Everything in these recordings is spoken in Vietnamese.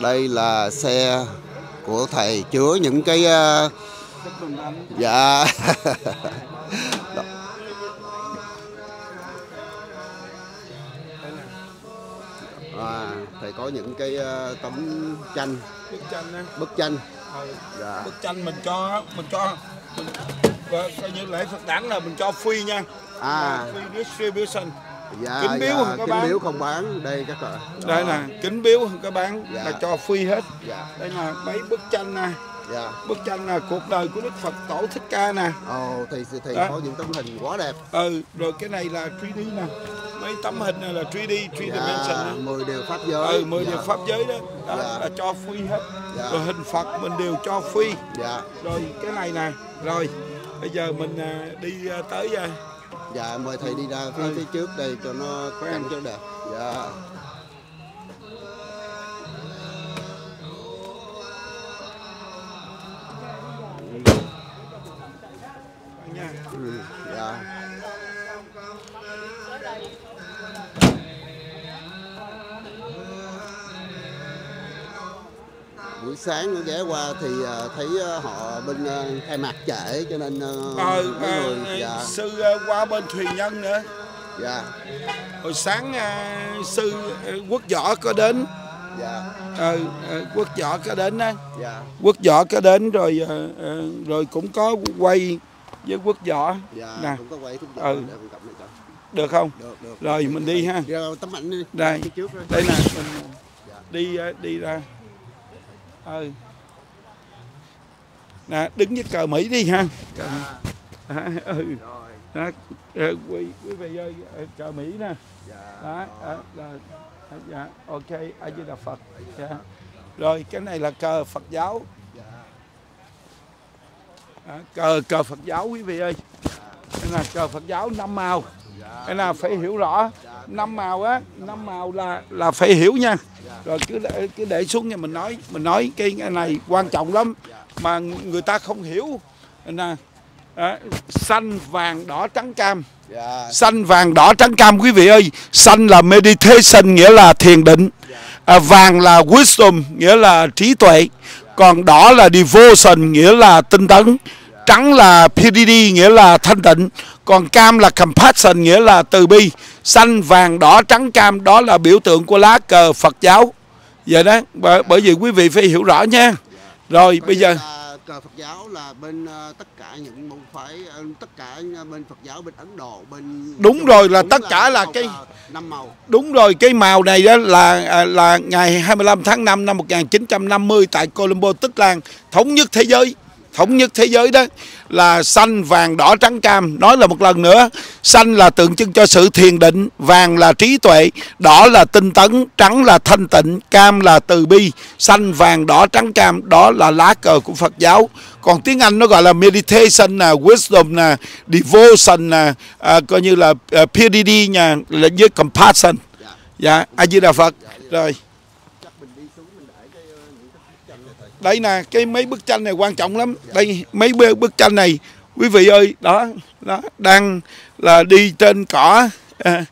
đây là xe của thầy chứa những cái uh, dạ. À, thầy có những cái uh, tấm tranh. Bức tranh á. Bức tranh. Ừ. dạ. Bức tranh mình cho mình cho mình, và coi như lễ Phật đản là mình cho free nha. À. Free distribution dạ kính biếu dạ, không có kính bán. biếu không bán đây các bạn đây nè kính biếu không có bán Dạ. là cho free hết. Dạ. Đây là mấy bức tranh nè. Dạ. Bức tranh là cuộc đời của Đức Phật Tổ Thích Ca nè. Ồ thầy thầy Đó. có những tấm hình quá đẹp. Ừ rồi cái này là 3D nè. Mấy tấm hình này là 3D 3 dimension dạ, nè. mười điều pháp giới. Ừ mười dạ. điều pháp giới đó, đó Dạ. là cho free hết. Dạ. rồi hình Phật mình đều cho free. Dạ. Rồi cái này nè rồi bây giờ mình à, đi à, tới à, dạ mời thầy đi ra phía Ừ. phía trước đây cho nó Quen. cảnh cho đẹp dạ nha buổi sáng ghé qua thì à, thấy à, họ bên à, khai mạc trễ cho nên ờ mấy à, người dạ. sư qua bên thuyền nhân nữa. Dạ. Hồi sáng sư quốc võ có đến. Dạ. Ờ à, quốc võ có đến đó dạ. Quốc võ có đến rồi rồi cũng có quay với quốc võ. Dạ nè. cũng có quay Ừ. cầm này cho được không? Được được. Rồi mình đi ha. Tấm ảnh đi. Đây. đây. nè mình đi à, đi ra ừ. Nè đứng với cờ mỹ đi ha. Cờ, à, ừ. Rồi. Đó ờ, quý quý vị ơi ờ, cờ mỹ nè. Dạ. Đó đó, là đó, dạ ok a di đà phật? Dạ. rồi cái này là cờ phật giáo. Dạ. Đó, cờ cờ phật giáo quý vị ơi. Cái là cờ phật giáo năm màu dạ. Cái nào phải hiểu rõ năm màu á năm màu là là phải hiểu nha. Rồi cứ để cứ để xuống nha mình nói mình nói cái này quan trọng lắm. Mà người ta không hiểu. Nè Đó, xanh vàng đỏ trắng cam. Dạ. Xanh vàng đỏ trắng cam quý vị ơi. Xanh là meditation nghĩa là thiền định. À, vàng là wisdom nghĩa là trí tuệ. Còn đỏ là devotion nghĩa là tinh tấn trắng là purity nghĩa là thanh tịnh. Còn cam là compassion nghĩa là từ bi. Xanh vàng đỏ trắng cam đó là biểu tượng của lá cờ Phật giáo. Vậy đó bởi, bởi vì quý vị phải hiểu rõ nha. Rồi bây giờ là cờ Phật giáo là bên ờ, tất cả những môn phái ờ, tất cả bên Phật giáo bên Ấn Độ bên Đúng rồi, là cũng tất cả là cái- cờ năm màu. Đúng rồi, cái màu này đó là à, là ngày 25 tháng 5 năm 1950 tại Colombo, Tích Lan, thống nhất thế giới. Thống nhất thế giới đó là xanh, vàng, đỏ, trắng, cam. Nói là một lần nữa, xanh là tượng trưng cho sự thiền định, vàng là trí tuệ, đỏ là tinh tấn, trắng là thanh tịnh, cam là từ bi, xanh, vàng, đỏ, trắng, cam. Đó là lá cờ của Phật giáo. Còn tiếng Anh nó gọi là meditation nè, wisdom nè, devotion nè, à, coi như là uh, purity nha, là với compassion. dạ Dạ, A Di Đà Phật. Rồi, chắc mình đi xuống mình để cái ờ, những cái bức tranh này thầy đây nè, cái mấy bức tranh này quan trọng lắm. Đây mấy bức bức tranh này, quý vị ơi, đó, đó đang là đi trên cỏ à,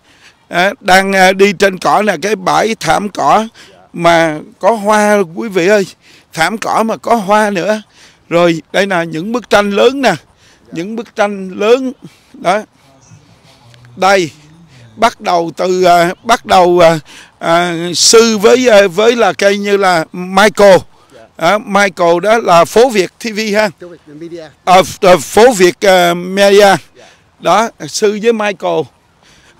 à, đang à, đi trên cỏ là cái bãi thảm cỏ mà có hoa quý vị ơi. Thảm cỏ mà có hoa nữa. Rồi, đây là những bức tranh lớn nè. Những bức tranh lớn đó. Đây bắt đầu từ à, bắt đầu à, à, sư với à, với là cây như là Michael à, Michael đó là phố Việt TV ha. À, à, phố Việt à, Media. Đó sư với Michael.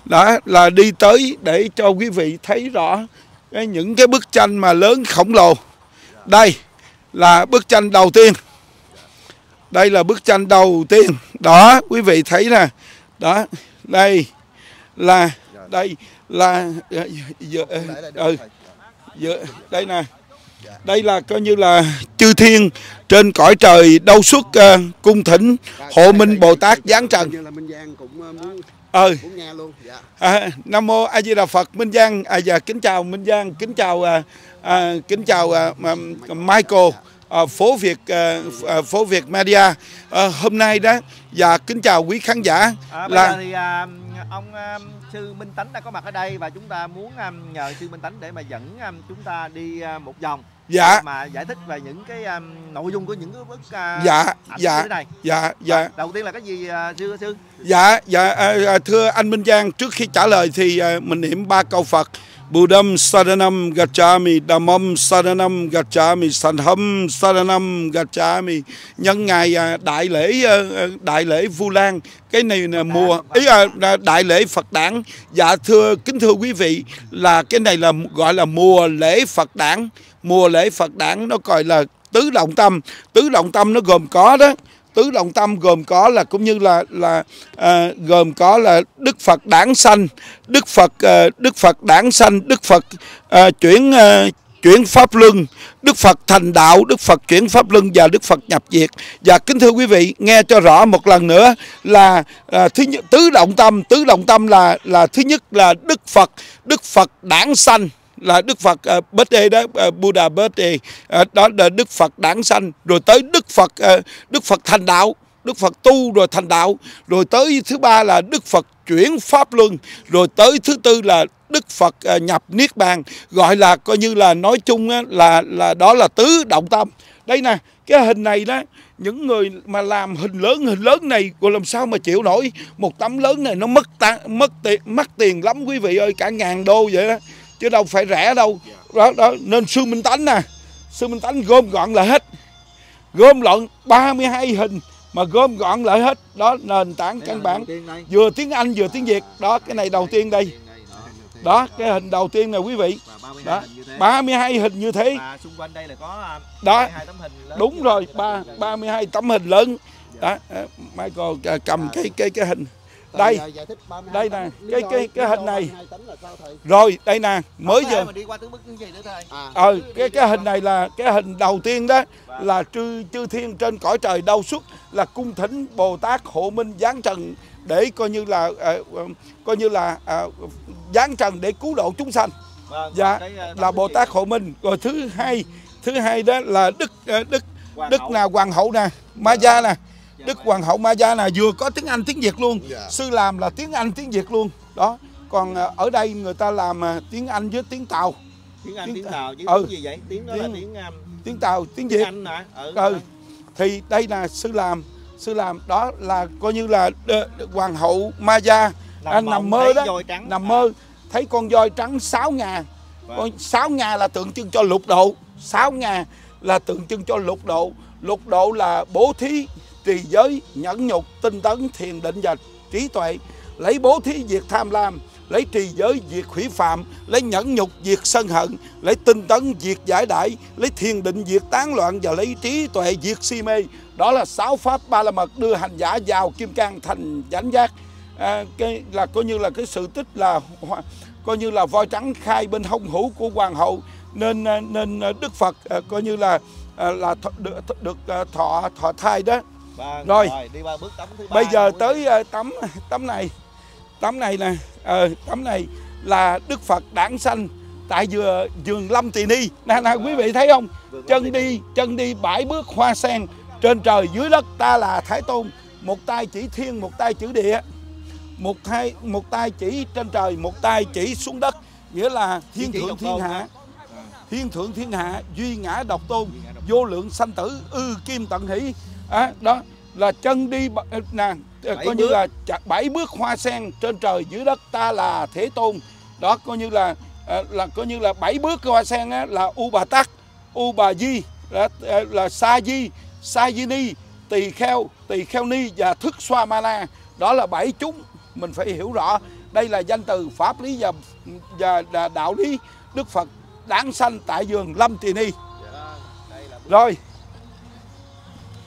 Đó là đi tới để cho quý vị thấy rõ cái, những cái bức tranh mà lớn khổng lồ. Đây là bức tranh đầu tiên. Đây là bức tranh đầu tiên. Đó quý vị thấy nè. Đó đây là đây là ờ, ờ, ừ, giờ- đây nè đây là coi như là chư thiên trên cõi trời đâu xuất ờ, cung thỉnh hộ minh bồ tát giáng trần. như là Minh Giang cũng ờ, muốn muốn nghe luôn dạ. À, Nam mô A Di Đà Phật Minh Giang. À, dạ, kính chào Minh Giang kính chào à, à, kính chào à, Michael à, phố Việt à, phố Việt Media. À, hôm nay đó và kính chào quý khán giả. À, bây là giờ thì à, ông à, sư Minh Tánh đã có mặt ở đây và chúng ta muốn um, nhờ sư Minh Tánh để mà dẫn um, chúng ta đi uh, một vòng dạ mà giải thích về những cái um, nội dung của những cái bức uh, dạ dạ như thế này. dạ dạ Đầu tiên là cái gì uh, sư sư? Dạ, dạ à, thưa anh Minh Giang, trước khi trả lời thì à, mình niệm ba câu Phật. Buddham Saranam Gacchami, Dhammam Saranam Gacchami, Sangham Saranam Gacchami. Nhân ngày à, đại lễ à, à, đại lễ Vu Lan, cái này là mùa ý là đại lễ Phật đản. Dạ thưa kính thưa quý vị là cái này là gọi là mùa lễ Phật đản. Mùa lễ Phật đản nó gọi là tứ động tâm. Tứ động tâm nó gồm có đó tứ động tâm gồm có là cũng như là là à, gồm có là Đức Phật đản sanh, Đức Phật à, Đức Phật đản sanh, Đức Phật à, chuyển à, chuyển pháp luân, Đức Phật thành đạo, Đức Phật chuyển pháp luân và Đức Phật nhập diệt. Và kính thưa quý vị, nghe cho rõ một lần nữa là à, thứ nhất tứ động tâm, tứ động tâm là là thứ nhất là Đức Phật, Đức Phật đản sanh là Đức Phật uh, birthday đó uh, Buddha birthday. Uh, đó là Đức Phật đản sanh rồi tới Đức Phật uh, Đức Phật thành đạo Đức Phật tu rồi thành đạo. Rồi tới thứ ba là Đức Phật chuyển pháp luân. Rồi tới thứ tư là Đức Phật uh, nhập niết bàn. Gọi là coi như là nói chung á, là là đó là tứ động tâm. Đây nè cái hình này đó những người mà làm hình lớn hình lớn này rồi làm sao mà chịu nổi? Một tấm lớn này nó mất ta, mất tiền mất tiền lắm quý vị ơi cả ngàn đô vậy đó chứ đâu phải rẻ đâu. Đó, đó nên sư minh tánh nè. Sư minh tánh gom gọn lại hết. Gom lộn 32 hình mà gom gọn lại hết. Đó nền tảng căn bản. vừa tiếng anh vừa tiếng việt. Đó cái này đầu tiên đây. Đó cái hình đầu tiên này quý vị. Đó 32 hình như thế. Xung quanh đây là có uh, đó. đúng rồi ba 32 tấm hình lớn. Đó à, Michael à, cầm cái cái cái hình đây đây nè cái cái cái hình này. rồi đây nè mới giờ qua tướng bức cái ờ cái cái hình này là cái hình đầu tiên đó là chư chư thiên trên cõi trời đâu xuất là cung thỉnh bồ tát hộ minh giáng trần để coi như là ờ, ờ, coi như là ờ, giáng trần để cứu độ chúng sanh. Vâng, dạ cái, uh, là bồ tát hộ minh. Rồi thứ hai thứ hai đó là đức ờ, đức đức là hoàng hậu nè ma gia nè đức hoàng hậu ma gia nè vừa có tiếng anh tiếng việt luôn. Dạ. sư làm là tiếng anh tiếng việt luôn. Đó còn ờ, ở đây người ta làm ờ, tiếng anh với tiếng tàu. Tiếng Anh tiếng- tiếng Tàu. Chứ ừ. tiếng gì vậy? Tiếng đó là Tiếng- tiếng um, tiếng tàu tiếng tiếng việt. Anh hả? Ừ, ừ. thì đây là sư làm. Sư làm đó là coi như là hoàng hậu ma gia à, nằm mơ đó. nằm mơ. Thấy con voi trắng sáu ngà. Vâng. con sáu ngà là tượng trưng cho lục độ. Sáu ngà là tượng trưng cho lục độ. Lục độ là bố thí trì giới nhẫn nhục tinh tấn thiền định và trí tuệ. Lấy bố thí diệt tham lam lấy trì giới diệt hủy phạm lấy nhẫn nhục diệt sân hận lấy tinh tấn diệt giải đại lấy thiền định diệt tán loạn và lấy trí tuệ diệt si mê. Đó là sáu pháp ba la mật đưa hành giả vào kim cang thành chánh giác. À, cái là coi như là cái sự tích là coi như là voi trắng khai bên hông hữu của hoàng hậu. Nên à, nên à, đức phật à, coi như là à, là th, được, được à, thọ thọ thai đó. Vâng, Rồi. đi qua bước tấm thứ ba bây giờ tới à, tấm tấm này tấm này nè ờ, tấm này là đức phật đản sanh tại vừa vườn lâm tỳ ni. Nè nè quý vị thấy không? Chân đi chân đi bãi bước hoa sen trên trời dưới đất ta là thái tôn. Một tay chỉ thiên một tay chỉ địa. Một tay một tay chỉ trên trời một tay chỉ xuống đất. Nghĩa là thiên thượng thiên hạ. thiên thượng thiên hạ duy ngã độc tôn. Vô lượng sanh tử ư kim tận hỷ à, đó là chân đi b- nè Bảy coi như bước. là chặt bảy bước hoa sen trên trời dưới đất ta là thế tôn. Đó coi như là à, là coi như là bảy bước hoa sen á, là u bà tắc u bà di là, à, là sa di sa di ni tỳ kheo tỳ kheo ni và thức xoa ma na. Đó là bảy chúng mình phải hiểu rõ. Đây là danh từ pháp lý và và, đạo lý đức phật đáng sanh tại vườn lâm tỳ ni. Dạ, là rồi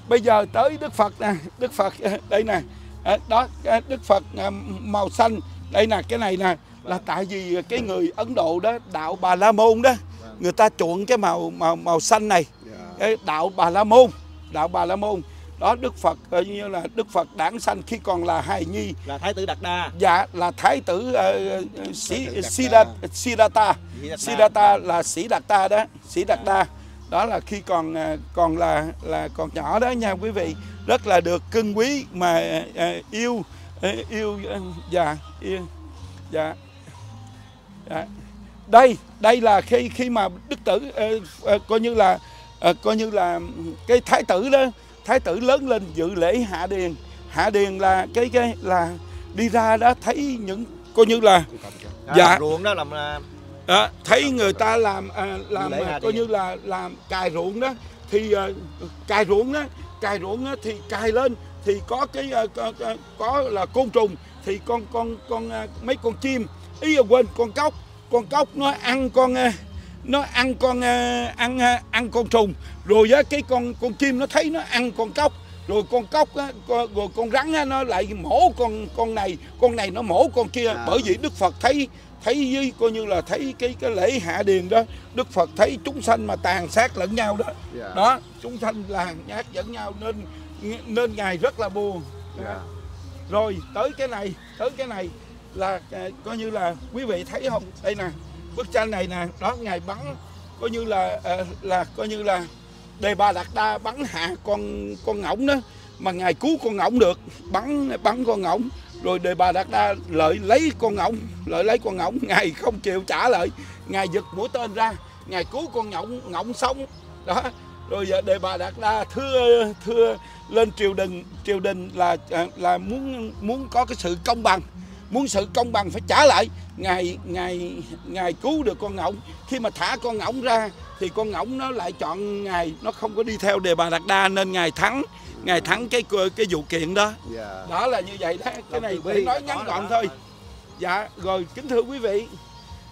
bây giờ tới đức phật nè đức phật đây nè. À, đó cái đức phật màu xanh. Đây nè cái này nè là tại vì cái người ấn độ đó đạo bà la môn đó người ta chuộng cái màu màu màu xanh này. Cái đạo bà la môn đạo bà la môn. Đó đức phật như là đức phật đản sanh khi còn là hài nhi. Là thái tử đạt đa. Dạ là thái tử uh, sĩ Siddhartha Sĩ Đạt Đa. Siddhartha là sĩ đạt ta đó sĩ đạt đa đó là khi còn à, còn là là còn nhỏ đó nha quý vị. Rất là được cưng quý mà à, yêu à, yêu dạ yêu dạ dạ. Đây đây là khi khi mà đức tử coi như là coi như là cái thái tử đó thái tử lớn lên dự lễ hạ điền. Hạ điền là cái cái là đi ra đó thấy những coi như là À, Dạ. ruộng đó làm à, thấy người ta làm à, làm à, coi như là làm cài ruộng đó thì à, cài ruộng đó cài ruộng đó thì cài lên thì có cái à, có, có, có là côn trùng thì con con con à, mấy con chim ý là quên con cóc con cóc nó ăn con à, nó ăn con à, ăn à, ăn con trùng rồi á cái con con chim nó thấy nó ăn con cóc rồi con cóc á, con, rồi con rắn á, nó lại mổ con con này con này nó mổ con kia À. bởi vì đức phật thấy thấy với coi như là thấy cái cái lễ hạ điền đó đức phật thấy chúng sanh mà tàn sát lẫn nhau đó. Dạ. đó chúng sanh làng nhát lẫn nhau nên nên ngài rất là buồn. Dạ. rồi tới cái này tới cái này là à, coi như là quý vị thấy không? Đây nè bức tranh này nè đó ngài bắn coi như là à, là coi như là đề bà đạt đa bắn hạ con con ngỗng đó mà ngài cứu con ngỗng được bắn bắn con ngỗng rồi đề bà đạt đa lợi lấy con ngỗng lợi lấy con ngỗng ngài không chịu trả lợi ngài giật mũi tên ra ngài cứu con ngỗng ngỗng sống. Đó, rồi giờ đề bà đạt đa thưa thưa lên triều đình triều đình là à, là muốn muốn có cái sự công bằng, muốn sự công bằng phải trả lại. Ngài ngài ngài cứu được con ngỗng, khi mà thả con ngỗng ra thì con ngỗng nó lại chọn ngài nó không có đi theo đề bà đạt đa nên ngài thắng ngài thắng cái cái vụ kiện đó. Dạ. đó là như vậy đó cái này phải nói ngắn gọn thôi. dạ rồi kính thưa quý vị.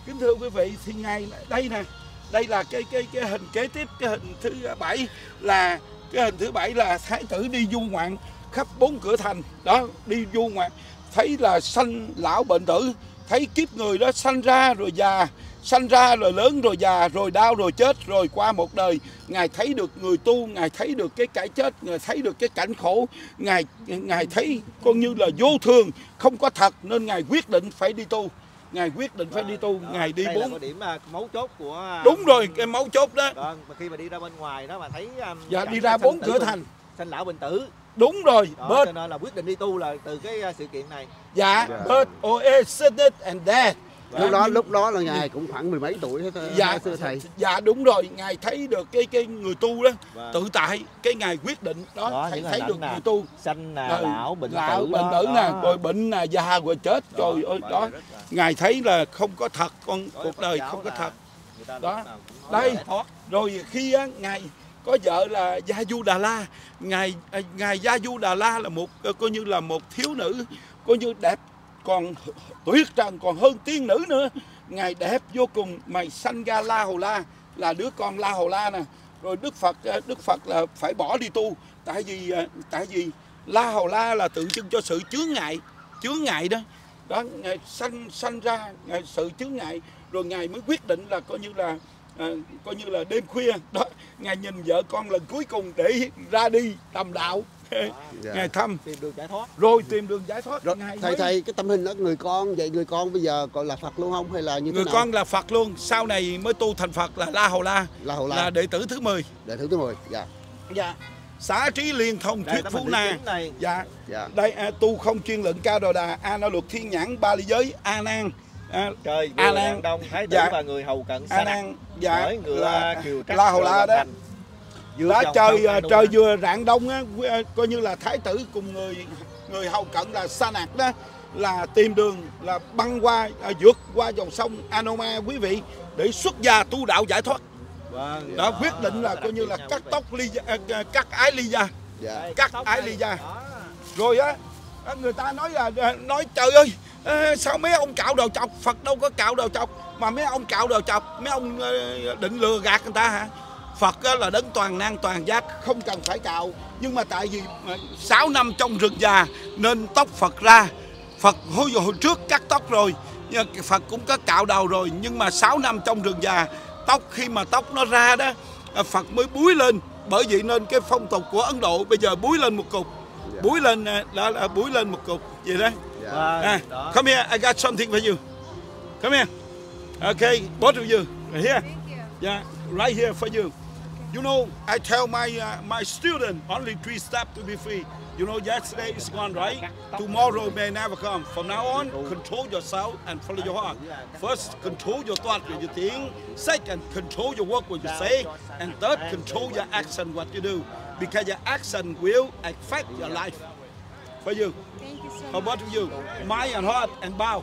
Kính thưa quý vị thì ngày đây nè đây là cái cái cái hình kế tiếp cái hình thứ bảy là cái hình thứ bảy là thái tử đi du ngoạn khắp bốn cửa thành. Đó đi du ngoạn thấy là sanh lão bệnh tử thấy kiếp người đó sanh ra rồi già sanh ra rồi lớn rồi già rồi đau rồi chết rồi qua một đời ngài thấy được người tu ngài thấy được cái cái chết ngài thấy được cái cảnh khổ. Ngài ngài thấy con như là vô thường không có thật nên ngài quyết định phải đi tu. Ngài quyết định phải đi tu Đó, ngài đi đây là bốn. cái điểm à, mấu chốt của à, đúng rồi cái mấu chốt đó. Vâng, mà khi mà đi ra bên ngoài đó mà thấy um, dạ đi ra bốn cửa bình- thành. sanh lão bệnh tử. Đúng rồi đó, but cho nên là quyết định đi tu là từ cái à, sự kiện này. Dạ but oe sickness and death lúc đó lúc đó là ngài cũng khoảng mười mấy tuổi hết dạ thưa thầy dạ đúng rồi ngài thấy được cái cái người tu đó Vâng. tự tại cái ngài quyết định đó, Đó, thầy thấy được nè. người tu sanh nè Rồi, lão bệnh lão tử bệnh đó, tử nè đó. rồi bệnh nè già rồi chết trời ơi bởi đó vậy rất là- ngài thấy là không có thật con cuộc đời không có thật Đó. Đây. rồi khi á, ngài có vợ là Gia Du Đà La ngài à, ngài Gia Du Đà La là một ờ, coi như là một thiếu nữ coi như đẹp còn tuyết trần còn hơn tiên nữ nữa. Ngài đẹp vô cùng. Mày sanh ra La Hầu La là đứa con La Hầu La nè. Rồi Đức Phật ờ, Đức Phật là phải bỏ đi tu. Tại vì ờ, tại vì La Hầu La là tượng trưng cho sự chướng ngại chướng ngại đó. Đó ngài sanh sanh ra ngài sự chướng ngại rồi ngài mới quyết định là coi như là à, coi như là đêm khuya. Đó ngài nhìn vợ con lần cuối cùng để ra đi tầm đạo. Dạ. ngài thăm. Tìm được giải thoát. Rồi tìm đường giải thoát. Rồi, ngài thầy mới- thầy cái tâm hình đó người con vậy người con bây giờ gọi là Phật luôn không? Hay là như thế người nào? con là Phật luôn. Sau này mới tu thành Phật là La Hầu La. Là hậu là la đệ tử thứ 10 đệ tử thứ 10 dạ. Dạ. Xã trí liên thông đây thuyết phú na. dạ. Dạ. Đây à, tu không chuyên luận cao đồ đà a na luật thiên nhãn ba ly giới a nan. À, trời A Nan. đông thái tử Dạ. và người hầu cận a sa nan dạ. Ngựa là kiều trắc La Hầu La đó. Thành. Đó dòng trời à, trời vừa rạng đông á à, coi như là thái tử cùng người người hầu cận là sa nạc đó là tìm đường là băng qua à, vượt qua dòng sông Anoma quý vị để xuất gia tu đạo giải thoát. Vâng, đó quyết định là coi như là cắt tóc ly à, cắt ái ly gia. Dạ. Cắt ái ly gia. Rồi á người ta nói là nói trời ơi sao mấy ông cạo đầu chọc? Phật đâu có cạo đầu chọc mà mấy ông cạo đầu chọc mấy ông định lừa gạt người ta hả Phật là đấng toàn năng toàn giác không cần phải cạo. Nhưng mà tại vì 6 năm trong rừng già nên tóc Phật ra. Phật hồi, hồi trước cắt tóc rồi nhưng Phật cũng có cạo đầu rồi. Nhưng mà 6 năm trong rừng già tóc khi mà tóc nó ra đó à, Phật mới búi lên. Bởi vậy nên cái phong tục của Ấn Độ bây giờ búi lên một cục. Dạ. búi lên à, đó là búi lên một cục vậy đó. Dạ. Vâng, à, come here I got something for you. Come here. Okay both of you right here. Yeah right here for you You know, I tell my uh, my student only three steps to be free. You know, yesterday is gone, right? Tomorrow may never come. From now on, control yourself and follow your heart. First, control your thought with your think. Second, control your work what you say. And third, control your action what you do. Because your action will affect your life. For you. Thank you so How much. about you? Mind and heart and bow.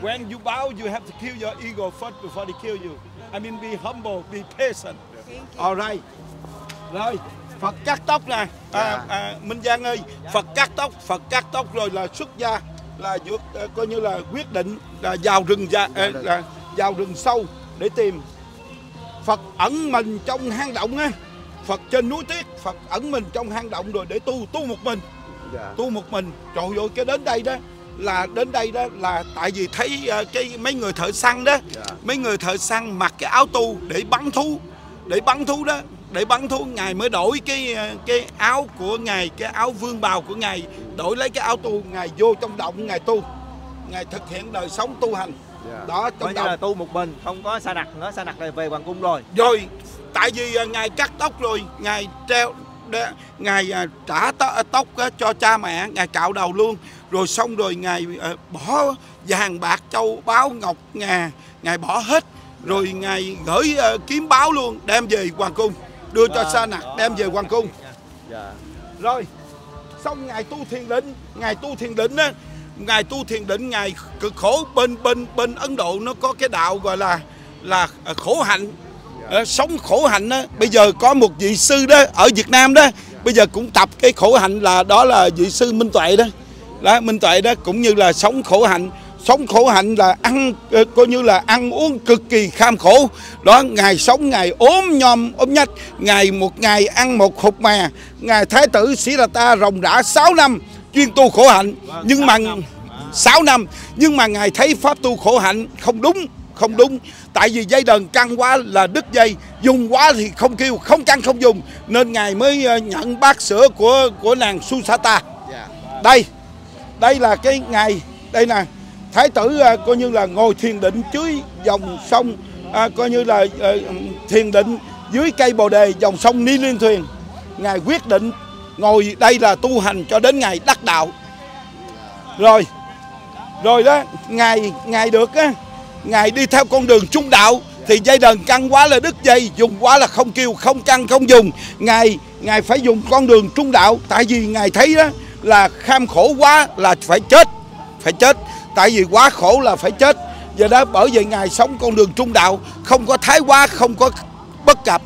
When you bow, you have to kill your ego first before they kill you. I mean, be humble, be patient. You. Alright. Rồi, Phật cắt tóc nè. À, Dạ. à, Minh Giang ơi, Phật cắt tóc, Phật cắt tóc rồi là xuất gia là vượt à, coi như là quyết định là vào rừng ra à, là vào rừng sâu để tìm Phật ẩn mình trong hang động á. Phật trên núi tuyết, Phật ẩn mình trong hang động rồi để tu tu một mình Dạ. tu một mình trời ơi cái đến đây đó là đến đây đó là tại vì thấy ờ, cái mấy người thợ săn đó Dạ. mấy người thợ săn mặc cái áo tu để bắn thú để bắn thú đó để bắn thú ngài mới đổi cái cái áo của ngài cái áo vương bào của ngài đổi lấy cái áo tu. Ngài vô trong động ngài tu. Ngài thực hiện đời sống tu hành. Dạ. đó trong như là động tu một mình, không có sa nặc nữa, sa nặc là về hoàng cung rồi. rồi tại vì à, ngài cắt tóc rồi ngài treo đe- ngài à, trả tóc á, cho cha mẹ ngài cạo đầu luôn. Rồi xong rồi ngài à, bỏ vàng bạc châu báu ngọc ngà ngài bỏ hết rồi ngài gửi à, kiếm báo luôn đem về hoàng cung. Đưa cho Vâng, sa nặc đó. đem về hoàng cung. Dạ. rồi xong ngài tu thiền định ngài tu thiền định á ngài tu thiền định ngài cực khổ bên bên bên ấn độ nó có cái đạo gọi là là à, khổ hạnh. Ờ, sống khổ hạnh á. Bây giờ có một vị sư đó ở việt nam đó bây giờ cũng tập cái khổ hạnh là đó là vị sư minh tuệ đó. Đó minh tuệ đó cũng như là sống khổ hạnh sống khổ hạnh là ăn ờ, coi như là ăn uống cực kỳ kham khổ. Đó ngài sống ngài ốm nhom ốm nhách. Ngài một ngày ăn một hộp mè. Ngài thái tử sĩ là ta ròng rã 6 năm chuyên tu khổ hạnh. Nhưng mà 6 năm. Nhưng mà ngài thấy pháp tu khổ hạnh không đúng không đúng. Tại vì dây đờn căng quá là đứt dây dùng quá thì không kêu không căng không dùng. Nên ngài mới ờ, nhận bát sữa của của nàng Susata Dạ. đây đây là cái ngày đây nè thái tử à, coi như là ngồi thiền định dưới dòng sông à, coi như là ờ, thiền định dưới cây bồ đề dòng sông ni liên thuyền. Ngài quyết định ngồi đây là tu hành cho đến ngày đắc đạo. Rồi rồi đó ngài ngài được á ngài đi theo con đường trung đạo thì dây đờn căng quá là đứt dây dùng quá là không kêu không căng không dùng. Ngài ngài phải dùng con đường trung đạo tại vì ngài thấy đó là kham khổ quá là phải chết phải chết tại vì quá khổ là phải chết. Do đó bởi vậy ngài sống con đường trung đạo không có thái quá không có bất cập.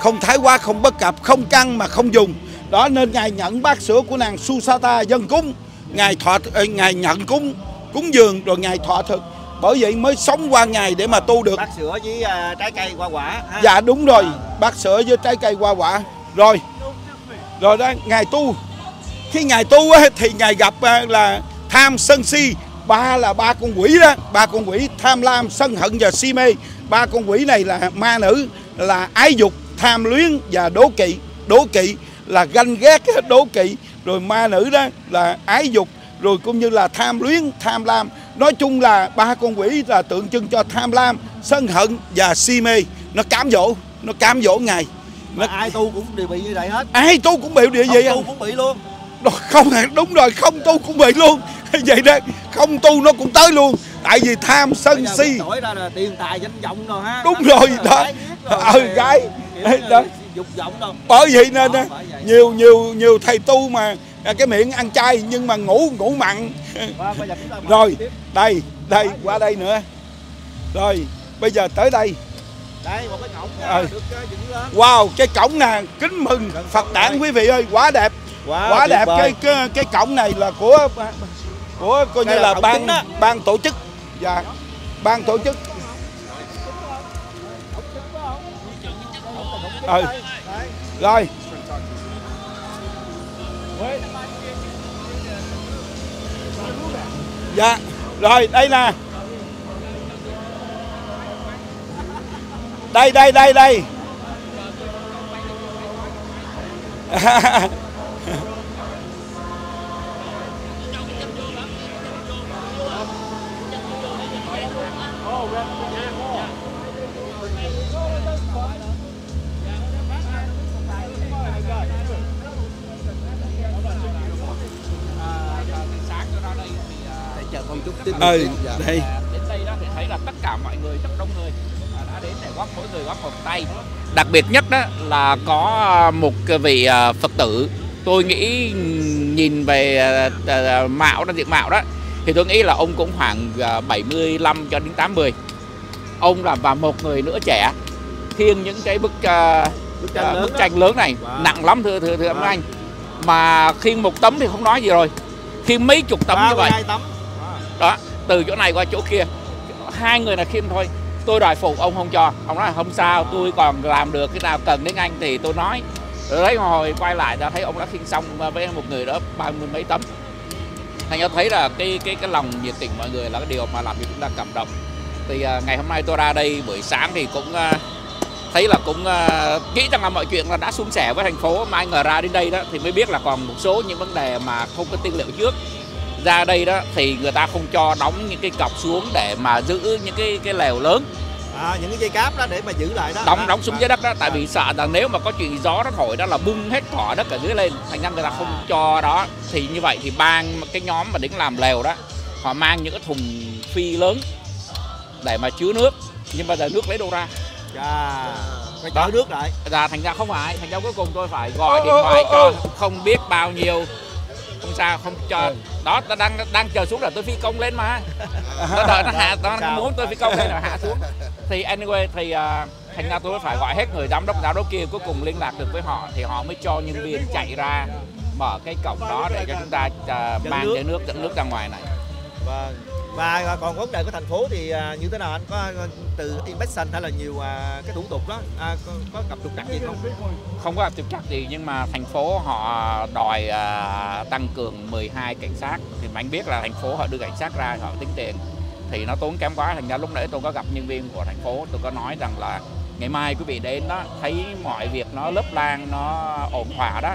Không thái quá không bất cập không căng mà không dùng. Đó nên ngài nhận bát sữa của nàng Susata dân cúng. Ngài thọ ngài nhận cúng cúng dường rồi ngài thọ thực. Bởi vậy mới sống qua ngày để mà tu được. Bát sữa với à, trái cây hoa quả. ha. dạ đúng rồi. Bát sữa với trái cây hoa quả. Rồi. Rồi đó ngài tu. Khi ngài tu á, thì ngài gặp à, là tham sân si ba là ba con quỷ đó. Ba con quỷ tham lam sân hận và si mê. Ba con quỷ này là ma nữ là ái dục tham luyến và đố kỵ. Đố kỵ là ganh ghét đố kỵ. Rồi ma nữ đó là ái dục rồi cũng như là tham luyến tham lam. Nói chung là ba con quỷ là tượng trưng cho tham lam sân hận và si mê. Nó cám dỗ nó cám dỗ ngài. Mà ai tu cũng đều bị như vậy hết. ai tu cũng bị địa vị tu cũng bị luôn. Đó, không đúng rồi không tu cũng bị luôn vậy đó không tu nó cũng tới luôn tại vì tham sân si đổi ra là tiền tài danh vọng rồi ha. Đúng Đó, rồi, đó. Ừ, gái. Đó. dục vọng đâu. bởi vậy nên Đó, vậy. nhiều nhiều nhiều thầy tu mà à, cái miệng ăn chay nhưng mà ngủ ngủ mặn rồi đây đây qua đây nữa rồi bây giờ tới đây Đây một cái cổng Ừ. được ờ, dựng lên. wow cái cổng nè kính mừng phật đản quý vị ơi quá đẹp Quá tuyệt đẹp. cái, cái cái cổng này là của của coi như là là ban ban tổ chức. Dạ ban tổ chức. Ừ. rồi. Dạ rồi đây nè. Đây đây đây đây ừ, dạ. đây. Đến đây đó thì thấy là tất cả mọi người rất đông người à, đã đến để góp mỗi người góp một tay. Đặc biệt nhất đó là có à, một vị à, phật tử. Tôi nghĩ nhìn về mạo đang diện mạo đó thì tôi nghĩ là ông cũng khoảng à, 75 cho đến 80 ông là và một người nữa trẻ. Khiêng những cái bức à, bức tranh à, lớn bức tranh lớn này Wow. nặng lắm thưa thưa thưa ông Wow. anh mà khiêng một tấm thì không nói gì rồi. Khiêng mấy chục tấm như vậy. 32 tấm. Wow. đó từ chỗ này qua chỗ kia. Hai người là khiêm thôi. Tôi đòi phụ ông không cho. Ông nói là không sao tôi còn làm được cái nào cần đến anh thì tôi nói. Rồi đấy hồi quay lại ta thấy ông đã khiêng xong với một người đó ba mươi mấy tấm thành ra thấy là cái cái cái lòng nhiệt tình mọi người là cái điều mà làm cho chúng ta cảm động. Thì uh, ngày hôm nay tôi ra đây buổi sáng thì cũng uh, thấy là cũng uh, nghĩ rằng là mọi chuyện là đã suôn sẻ với thành phố. Mà anh ngờ ra đến đây đó thì mới biết là còn một số những vấn đề mà không có tiên liệu trước. Ra đây đó thì người ta không cho đóng những cái cọc xuống để mà giữ những cái cái lèo lớn à, những cái dây cáp đó để mà giữ lại đó. Đóng À, đóng xuống à. dưới đất đó tại vì sợ rằng nếu mà có chuyện gió nó thổi đó là bung hết cỏ đất ở dưới lên. Thành ra người ta không cho đó. Thì như vậy thì ban cái nhóm mà đứng làm lèo đó họ mang những cái thùng phi lớn để mà chứa nước. Nhưng mà giờ nước lấy đâu ra? Chà, phải chở nước lại. Ra thành ra không phải thành ra cuối cùng tôi phải gọi điện thoại cho không biết bao nhiêu. Không sao không cho. Đó ta đang đang chờ xuống là tôi phi công lên mà. Nó đợi nó hạ nó, muốn tôi phi công lên là hạ xuống thì anyway thì à, thành ra tôi phải gọi hết người giám đốc giám đốc kia cuối cùng liên lạc được với họ thì họ mới cho nhân viên chạy ra mở cái cổng đó để cho chúng ta Dẫn mang cái nước dẫn nước ra ngoài này. Vâng. Và còn vấn đề của thành phố thì à, như thế nào? Anh có từ inspection hay là nhiều cái thủ tục đó? À, có, có gặp trục trặc gì không? không có trục trặc gì nhưng mà thành phố họ đòi tăng cường 12 cảnh sát. Thì mà anh biết là thành phố họ đưa cảnh sát ra họ tính tiền thì nó tốn kém quá. Thành ra lúc nãy tôi có gặp nhân viên của thành phố tôi có nói rằng là ngày mai quý vị đến đó thấy mọi việc nó lấp lan nó ổn thỏa đó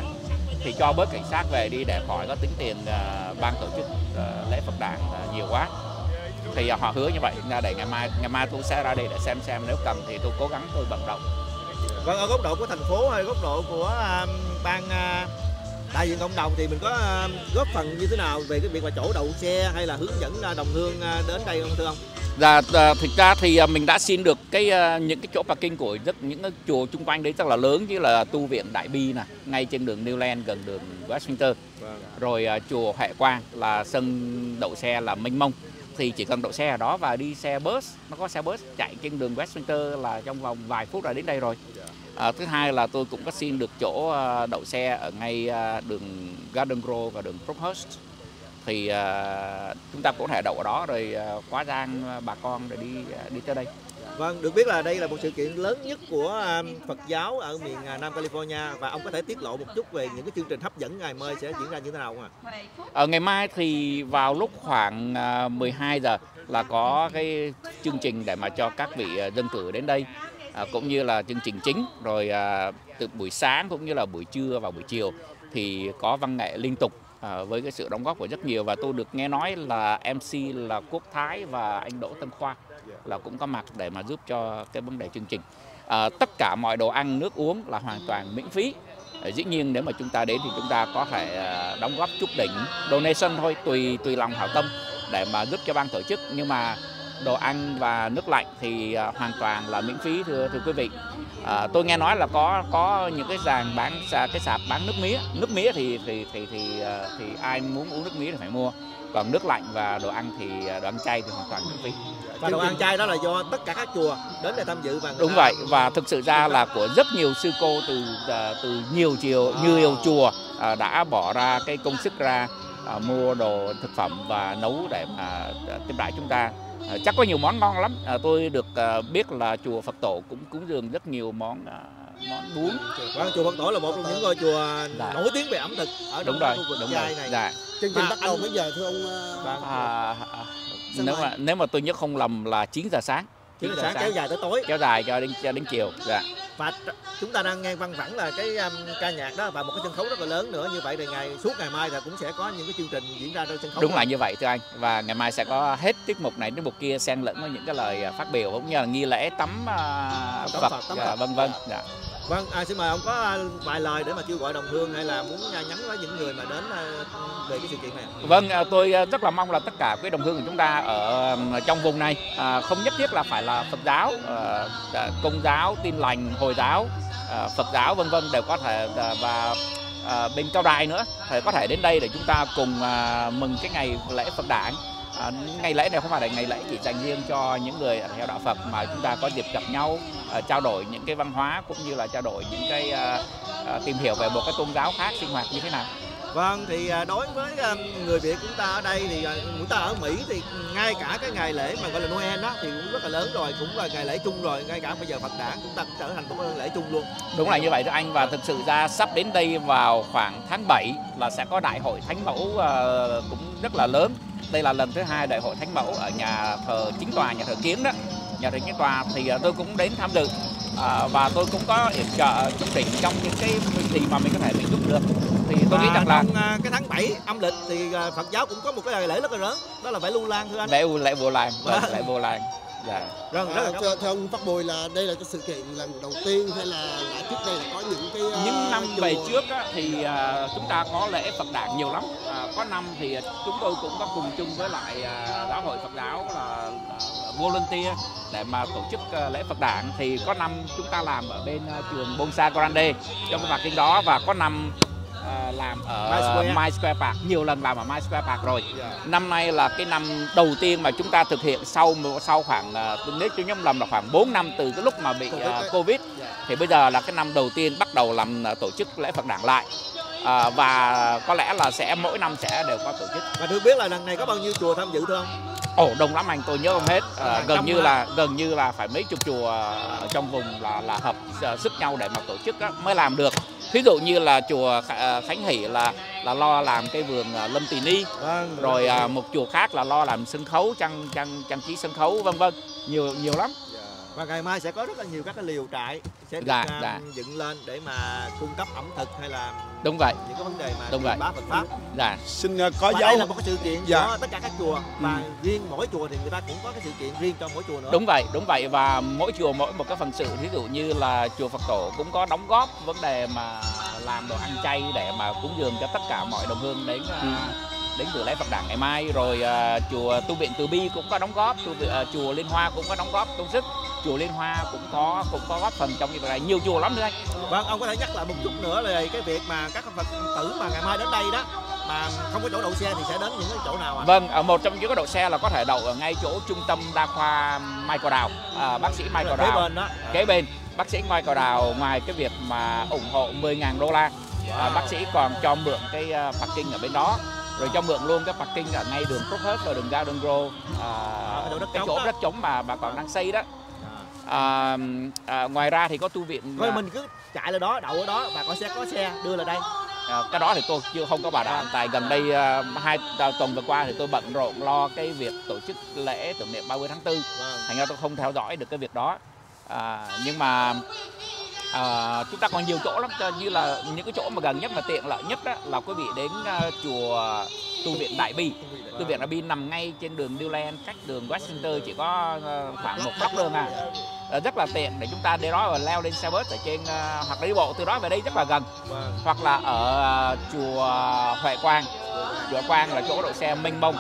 thì cho bớt cảnh sát về đi để khỏi có tính tiền uh, ban tổ chức uh, lễ Phật đàn uh, nhiều quá. Thì họ hứa như vậy. Ra để ngày mai ngày mai tôi sẽ ra đây để xem xem nếu cần thì tôi cố gắng tôi vận động. Vâng ở góc độ của thành phố hay góc độ của uh, ban uh, đại diện cộng đồng thì mình có à, góp phần như thế nào về cái việc mà chỗ đậu xe hay là hướng dẫn à, đồng hương à, đến đây không thưa ông? Dạ, thực ra thì mình đã xin được cái những cái chỗ parking của rất những cái chùa chung quanh đấy rất là lớn như là tu viện Đại Bi nè, ngay trên đường Newland gần đường Westminster. Vâng. Rồi chùa Huệ Quang là sân đậu xe là mênh mông. Thì chỉ cần đậu xe ở đó và đi xe bus, nó có xe bus chạy trên đường Westminster là trong vòng vài phút là đến đây rồi. À, thứ hai là tôi cũng có xin được chỗ à, đậu xe ở ngay à, đường Garden Grove và đường Brookhurst thì à, chúng ta cũng thể đậu ở đó rồi à, quá gian à, bà con để đi à, đi tới đây. Vâng, được biết là đây là một sự kiện lớn nhất của à, Phật giáo ở miền à, Nam California và ông có thể tiết lộ một chút về những cái chương trình hấp dẫn ngày mai sẽ diễn ra như thế nào không ạ? ở ngày mai thì vào lúc khoảng à, 12 giờ là có cái chương trình để mà cho các vị à, dân cử đến đây à, cũng như là chương trình chính rồi à, từ buổi sáng cũng như là buổi trưa và buổi chiều thì có văn nghệ liên tục à, với cái sự đóng góp của rất nhiều. Và tôi được nghe nói là MC là Quốc Thái và anh Đỗ Tân Khoa là cũng có mặt để mà giúp cho cái vấn đề chương trình. À, tất cả mọi đồ ăn nước uống là hoàn toàn miễn phí. À, dĩ nhiên nếu mà chúng ta đến thì chúng ta có thể à, đóng góp chút đỉnh donation thôi tùy tùy lòng hảo tâm để mà giúp cho ban tổ chức. Nhưng mà đồ ăn và nước lạnh thì à, hoàn toàn là miễn phí thưa thưa quý vị. À, tôi nghe nói là có có những cái sàn bán cái sạp bán nước mía. Nước mía thì thì thì thì à, thì ai muốn uống nước mía thì phải mua. Còn nước lạnh và đồ ăn thì à, đồ ăn chay thì hoàn toàn miễn phí. Và đồ ăn chay đó là do tất cả các chùa đến để tham dự và đúng ta- vậy và thực sự ra là của rất nhiều sư cô từ từ nhiều chiều nhiều chùa đã bỏ ra cái công sức ra à, mua đồ thực phẩm và nấu để mà tiếp đãi chúng ta chắc có nhiều món ngon lắm. À, tôi được à, biết là chùa Phật tổ cũng cúng dường rất nhiều món à, món bún. Vâng, chùa Phật Tổ là một trong những ngôi chùa Dạ. nổi tiếng về ẩm thực ở đúng rồi khu vực đúng rồi. Này. dạ. Chương trình bắt đầu anh- mấy giờ thưa ông ờ, Vâng. à, à, Sân nếu mà nếu mà tôi nhớ không lầm là 9 giờ sáng. Chỉ 9 là giờ sáng. kéo dài tới tối. Kéo dài cho đến cho đến chiều dạ và chúng ta đang nghe văng vẳng là cái um, ca nhạc đó và một cái sân khấu rất là lớn nữa như vậy thì ngày suốt ngày mai là cũng sẽ có những cái chương trình diễn ra trên sân khấu đúng này. là như vậy thưa anh và ngày mai sẽ có hết tiết mục này tiết mục kia xen lẫn với những cái lời à, phát biểu cũng như là nghi lễ tắm Tắm Phật, Phật, tắm à, Phật. vân vân dạ. Vâng, à, xin mời ông có à, vài lời để mà kêu gọi đồng hương hay là muốn nhắn với những người mà đến à, về cái sự kiện này. Vâng, à, tôi rất là mong là tất cả cái đồng hương của chúng ta ở trong vùng này không nhất thiết là phải là Phật giáo, ờ, Công giáo, Tin lành, Hồi giáo, ờ, Phật giáo vân vân đều có thể và bên Cao Đài nữa thì có thể đến đây để chúng ta cùng mừng cái ngày lễ Phật đản. À, ngày lễ này không phải là ngày lễ chỉ dành riêng cho những người theo đạo Phật mà chúng ta có dịp gặp nhau, à, trao đổi những cái văn hóa cũng như là trao đổi những cái à, à, tìm hiểu về một cái tôn giáo khác sinh hoạt như thế nào. Vâng, thì à, đối với à, người Việt chúng ta ở đây thì à, người chúng ta ở Mỹ thì ngay cả cái ngày lễ mà gọi là Noel đó thì cũng rất là lớn rồi, cũng là ngày lễ chung rồi, ngay cả bây giờ Phật đản chúng ta cũng trở thành một cái lễ chung luôn. Đúng là như vậy thưa anh và thực sự ra sắp đến đây vào khoảng tháng 7 là sẽ có đại hội thánh mẫu ờ, cũng rất là lớn. Đây là lần thứ hai đại hội thánh mẫu ở nhà thờ chính tòa nhà thờ Kiến đó. Nhà thờ chính tòa thì tôi cũng đến tham dự À, và tôi cũng có yểm trợ chút đỉnh trong những cái gì mà mình có thể mình giúp được thì tôi nghĩ Và rằng là trong à, cái tháng 7 âm lịch thì à, Phật giáo cũng có một cái ngày lễ rất là lớn, đó là lễ Lu Lan thưa anh. lễ lễ vô làng vâng, Vâng. lễ vô làng dạ rất À, ơn. thưa ông Phát Bùi là đây là cái sự kiện lần đầu tiên hay là đã trước đây là có những cái à, những năm chùa- về trước á, thì à, chúng ta có lễ Phật đản nhiều lắm à, có năm thì chúng tôi cũng có cùng chung với lại à, giáo hội Phật giáo là, là volunteer để mà tổ chức à, lễ Phật đản thì có năm chúng ta làm ở bên à, trường Bonsa Grande trong cái parking đó và có năm à, làm ở My Square. My Square Park nhiều lần làm ở My Square Park rồi Dạ. năm nay là cái năm đầu tiên mà chúng ta thực hiện sau sau khoảng nếu nhớ không lầm là khoảng 4 năm từ cái lúc mà bị Covid đấy. Covid Dạ. thì bây giờ là cái năm đầu tiên bắt đầu làm tổ chức lễ Phật đản lại à, và có lẽ là sẽ mỗi năm sẽ đều có tổ chức. Và được biết là lần này có bao nhiêu chùa tham dự thưa ông? ồ đông lắm anh tôi nhớ không hết. À, gần như là gần như là phải mấy chục chùa trong vùng là là hợp sức nhau để mà tổ chức á, mới làm được. Ví dụ như là chùa à, Khánh Hỷ là là lo làm cái vườn Lâm Tỳ Ni. Vâng. rồi à, một chùa khác là lo làm sân khấu trang trang trang trí sân khấu vân vân. Nhiều nhiều lắm Và ngày mai sẽ có rất là nhiều các cái liều trại sẽ được Dạ, à, dạ. dựng lên để mà cung cấp ẩm thực hay là đúng vậy những cái vấn đề mà Đúng vậy. bá Phật pháp. dạ xin ờ, có Và dấu đây là một cái sự kiện Dạ. của tất cả các chùa và riêng mỗi chùa thì người ta cũng có cái sự kiện riêng cho mỗi chùa nữa. đúng vậy đúng vậy và mỗi chùa mỗi một cái phần sự ví dụ như là chùa Phật tổ cũng có đóng góp vấn đề mà làm đồ ăn chay để mà cúng dường cho tất cả mọi đồng hương đến à, đến dự lễ Phật đản ngày mai rồi à, chùa tu viện Từ Bi cũng có đóng góp tu viện, à, chùa Liên Hoa cũng có đóng góp công sức chùa Liên Hoa cũng có cũng có góp phần trong việc này nhiều chùa lắm nữa anh Vâng, ông có thể nhắc lại một chút nữa là cái việc mà các Phật tử mà ngày mai đến đây đó mà không có chỗ đậu xe thì sẽ đến những cái chỗ nào ạ? Vâng, ở một trong những cái đậu xe là có thể đậu ở ngay chỗ trung tâm đa khoa Mai Cò Đào, à, bác sĩ Mai Cò Kế Đào. bên đó. Kế bên, bác sĩ Mai Cò Đào ngoài cái việc mà ủng hộ 10.000 đô la, à, bác sĩ còn cho mượn cái à, parking ở bên đó. Rồi cho mượn luôn cái parking ở ngay đường Crockhurst rồi đường Garden Grove, à, À, cái trống chỗ đó. đất trống mà bà còn đang xây đó. À. À, à, ngoài ra thì có tu viện Thôi à, mình cứ chạy lên đó, đậu ở đó và có xe có xe đưa lại đây. À, cái đó thì tôi chưa không có bảo đảm tại gần đây à, hai à, tuần vừa qua thì tôi bận rộn lo cái việc tổ chức lễ tưởng niệm 30 tháng 4 Vâng. thành ra tôi không theo dõi được cái việc đó à, nhưng mà à, chúng ta còn nhiều chỗ lắm cho như là những cái chỗ mà gần nhất mà tiện lợi nhất đó, là quý vị đến à, chùa tu viện Đại Bi. Tu viện Đại Bi. Nằm ngay trên đường Newland cách đường Westminster chỉ có à, khoảng một góc đường à. Ờ, rất là tiện để chúng ta đi đó và leo lên xe bus ở trên à, hoặc đi bộ từ đó về đây rất là gần. Vâng. hoặc là ở à, chùa Huệ Quang. Chùa Quang là chỗ đậu xe mênh mông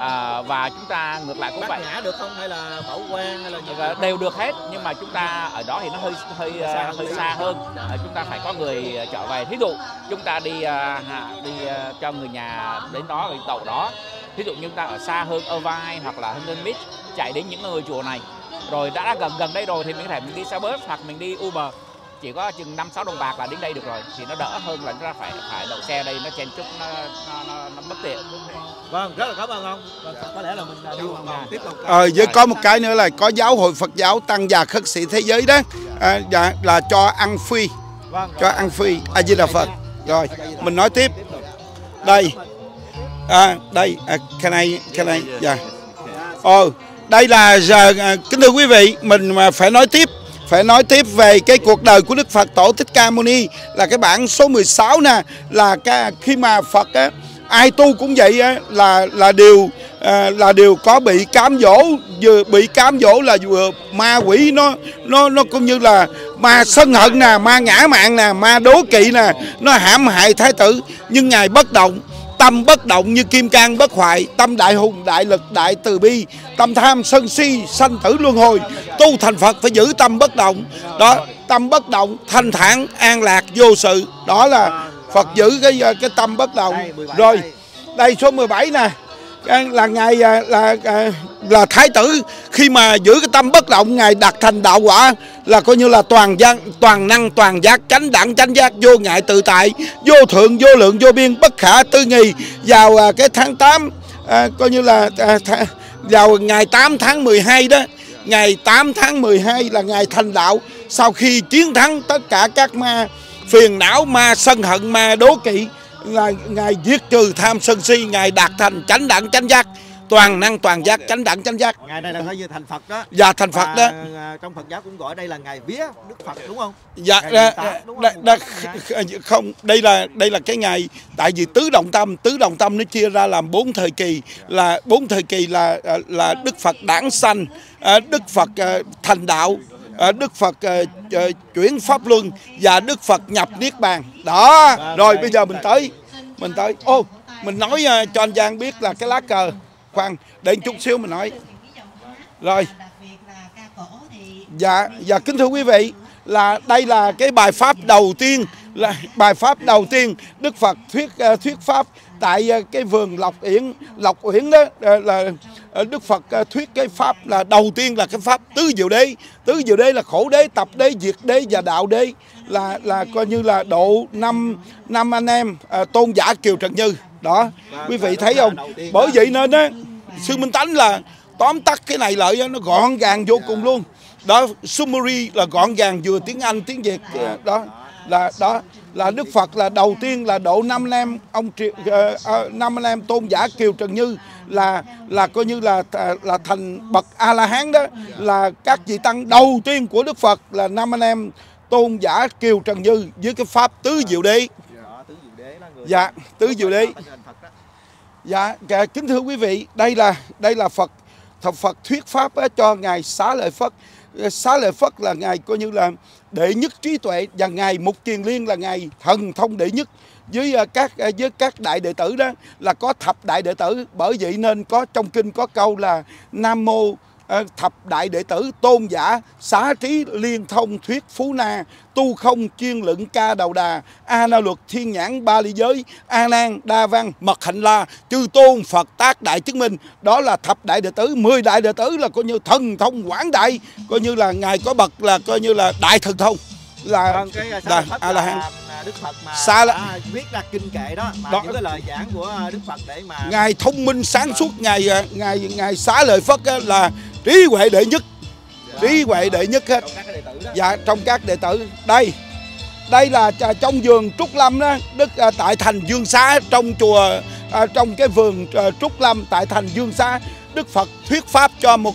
à, và chúng ta ngược lại cũng Bác vậy nhã được không? Hay là bảo quan hay là gì? Đều được hết nhưng mà chúng ta ở đó thì nó hơi hơi Xa à, hơn hơi tí. xa hơn. À, chúng ta phải có người à, trở về. Thí dụ chúng ta đi à, đi à, cho người nhà đến đó rồi tàu đó. Thí dụ như chúng ta ở xa hơn Irvine hoặc là Huntington Beach chạy đến những ngôi chùa này. Rồi đã, đã gần gần đây rồi thì mình có thể mình đi xe bus hoặc mình đi Uber chỉ có chừng năm sáu đồng bạc là đến đây được rồi thì nó đỡ hơn là chúng ta phải phải đậu xe đây nó chen chúc nó nó, nó, nó bất tiện Vâng, rất là cảm ơn ông. Vâng, có lẽ là mình vòng vòng tiếp tục. Ờ, với có một cái nữa là có giáo hội Phật giáo tăng già khất sĩ thế giới đó. À, dạ, là cho ăn free Vâng, cho ăn free a di đà phật. Rồi mình nói tiếp. Đây. À, đây à, can I can I dạ. Ờ đây là giờ à, kính thưa quý vị mình mà phải nói tiếp phải nói tiếp về cái cuộc đời của Đức Phật Tổ Thích Ca Mâu Ni là cái bản số 16 nè là cái khi mà Phật á ai tu cũng vậy á là là điều à, là điều có bị cám dỗ vừa bị cám dỗ là vừa ma quỷ nó nó nó cũng như là ma sân hận nè ma ngã mạng nè ma đố kỵ nè nó hãm hại thái tử. Nhưng ngài bất động tâm bất động như kim cang bất hoại, tâm đại hùng, đại lực, đại từ bi, tâm tham sân si, sanh tử luân hồi, tu thành phật phải giữ tâm bất động. Đó, tâm bất động, thanh thản, an lạc, vô sự. Đó là phật giữ cái cái tâm bất động. Rồi, đây. số 17 nè. Ờ, là ngài ờ, là, là là thái tử. Khi mà giữ cái tâm bất động ngài đạt thành đạo quả là coi như là toàn giác toàn năng toàn giác chánh đẳng chánh giác vô ngại tự tại vô thượng vô lượng vô biên bất khả tư nghì vào cái tháng 8 à, coi như là à, th- vào ngày 8 tháng 12 đó ngày 8 tháng 12 là ngày thành đạo. Sau khi chiến thắng tất cả các ma phiền não ma sân hận ma đố kỵ là ngài giết trừ tham sân si ngài đạt thành chánh đẳng chánh giác. Toàn năng toàn giác chánh đẳng chánh giác. Ngày này là như thành phật đó. Và thành phật đó. à, trong phật giáo cũng gọi đây là ngày vía đức phật đúng không? Dạ Ngày à, 18, à, đúng không? đa- đa- Ngày không đây là đây là cái ngày tại vì tứ động tâm tứ động tâm nó chia ra làm bốn thời kỳ. Là bốn thời kỳ là à, là đức phật đản sanh đức phật thành đạo Ờ, đức phật ờ, ờ, chuyển pháp luân và đức phật nhập niết bàn. Đó rồi bây giờ mình tới mình tới. Ô mình nói cho anh Giang biết là cái lá cờ. Khoan để chút xíu mình nói. Rồi. Dạ, dạ kính thưa quý vị là đây là cái bài pháp đầu tiên là bài pháp đầu tiên Đức Phật thuyết thuyết pháp tại cái vườn Lộc Uyển. Lộc Uyển đó là Ờ, Đức Phật ờ, thuyết cái pháp là đầu tiên là cái pháp tứ diệu đế. Tứ diệu đế là khổ đế, tập đế, diệt đế và đạo đế. Là là coi như là độ năm năm anh em ờ, tôn giả Kiều Trần Như. Đó, quý vị thấy không? Bởi vậy nên á, sư Minh Tánh là tóm tắt cái này lại nó gọn gàng vô cùng luôn. Đó, summary là gọn gàng, vừa tiếng Anh, tiếng Việt đó, là, đó là Đức Phật là đầu tiên là độ năm anh em ông Triệu- ờ, ờ, năm anh em tôn giả Kiều Trần Như là là coi như là là, là thành bậc A La Hán đó. Là các vị tăng đầu tiên của Đức Phật là năm anh em tôn giả Kiều Trần Như với cái pháp tứ diệu đế. Dạ tứ diệu đế. Dạ, kính thưa quý vị, đây là đây là Phật Phật, Phật thuyết pháp cho ngài Xá Lợi Phất. Xá Lợi Phất là ngài coi như là đệ nhất trí tuệ và ngài Mục Kiền Liên là ngài thần thông đệ nhất. Với à, các à, với các đại đệ tử đó là có thập đại đệ tử, bởi vậy nên có trong kinh có câu là Nam mô thập đại đệ tử tôn giả xá trí liên thông thuyết phú na tu không chuyên luận ca đầu đà a na luật thiên nhãn ba ly giới a nan đa văn mật hạnh la chư tôn phật tác đại chứng minh. Đó là thập đại đệ tử mười đại đệ tử là coi như thần thông quảng đại coi như là ngài có bậc là coi như là đại thần thông. Là Vâng, là a la hán Đức Phật mà Sa La- đã viết ra kinh kệ đó mà Đó. những cái lời giảng của à, Đức Phật để mà ngài thông minh sáng suốt ngài à, ngài ngài xá lợi phất á, là trí huệ đệ nhất. Trí huệ đệ nhất hết dạ trong các đệ tử. Đây đây là trong vườn trúc lâm đó đức tại thành dương xá trong chùa à, trong cái vườn à, trúc lâm tại thành dương xá đức phật thuyết pháp cho một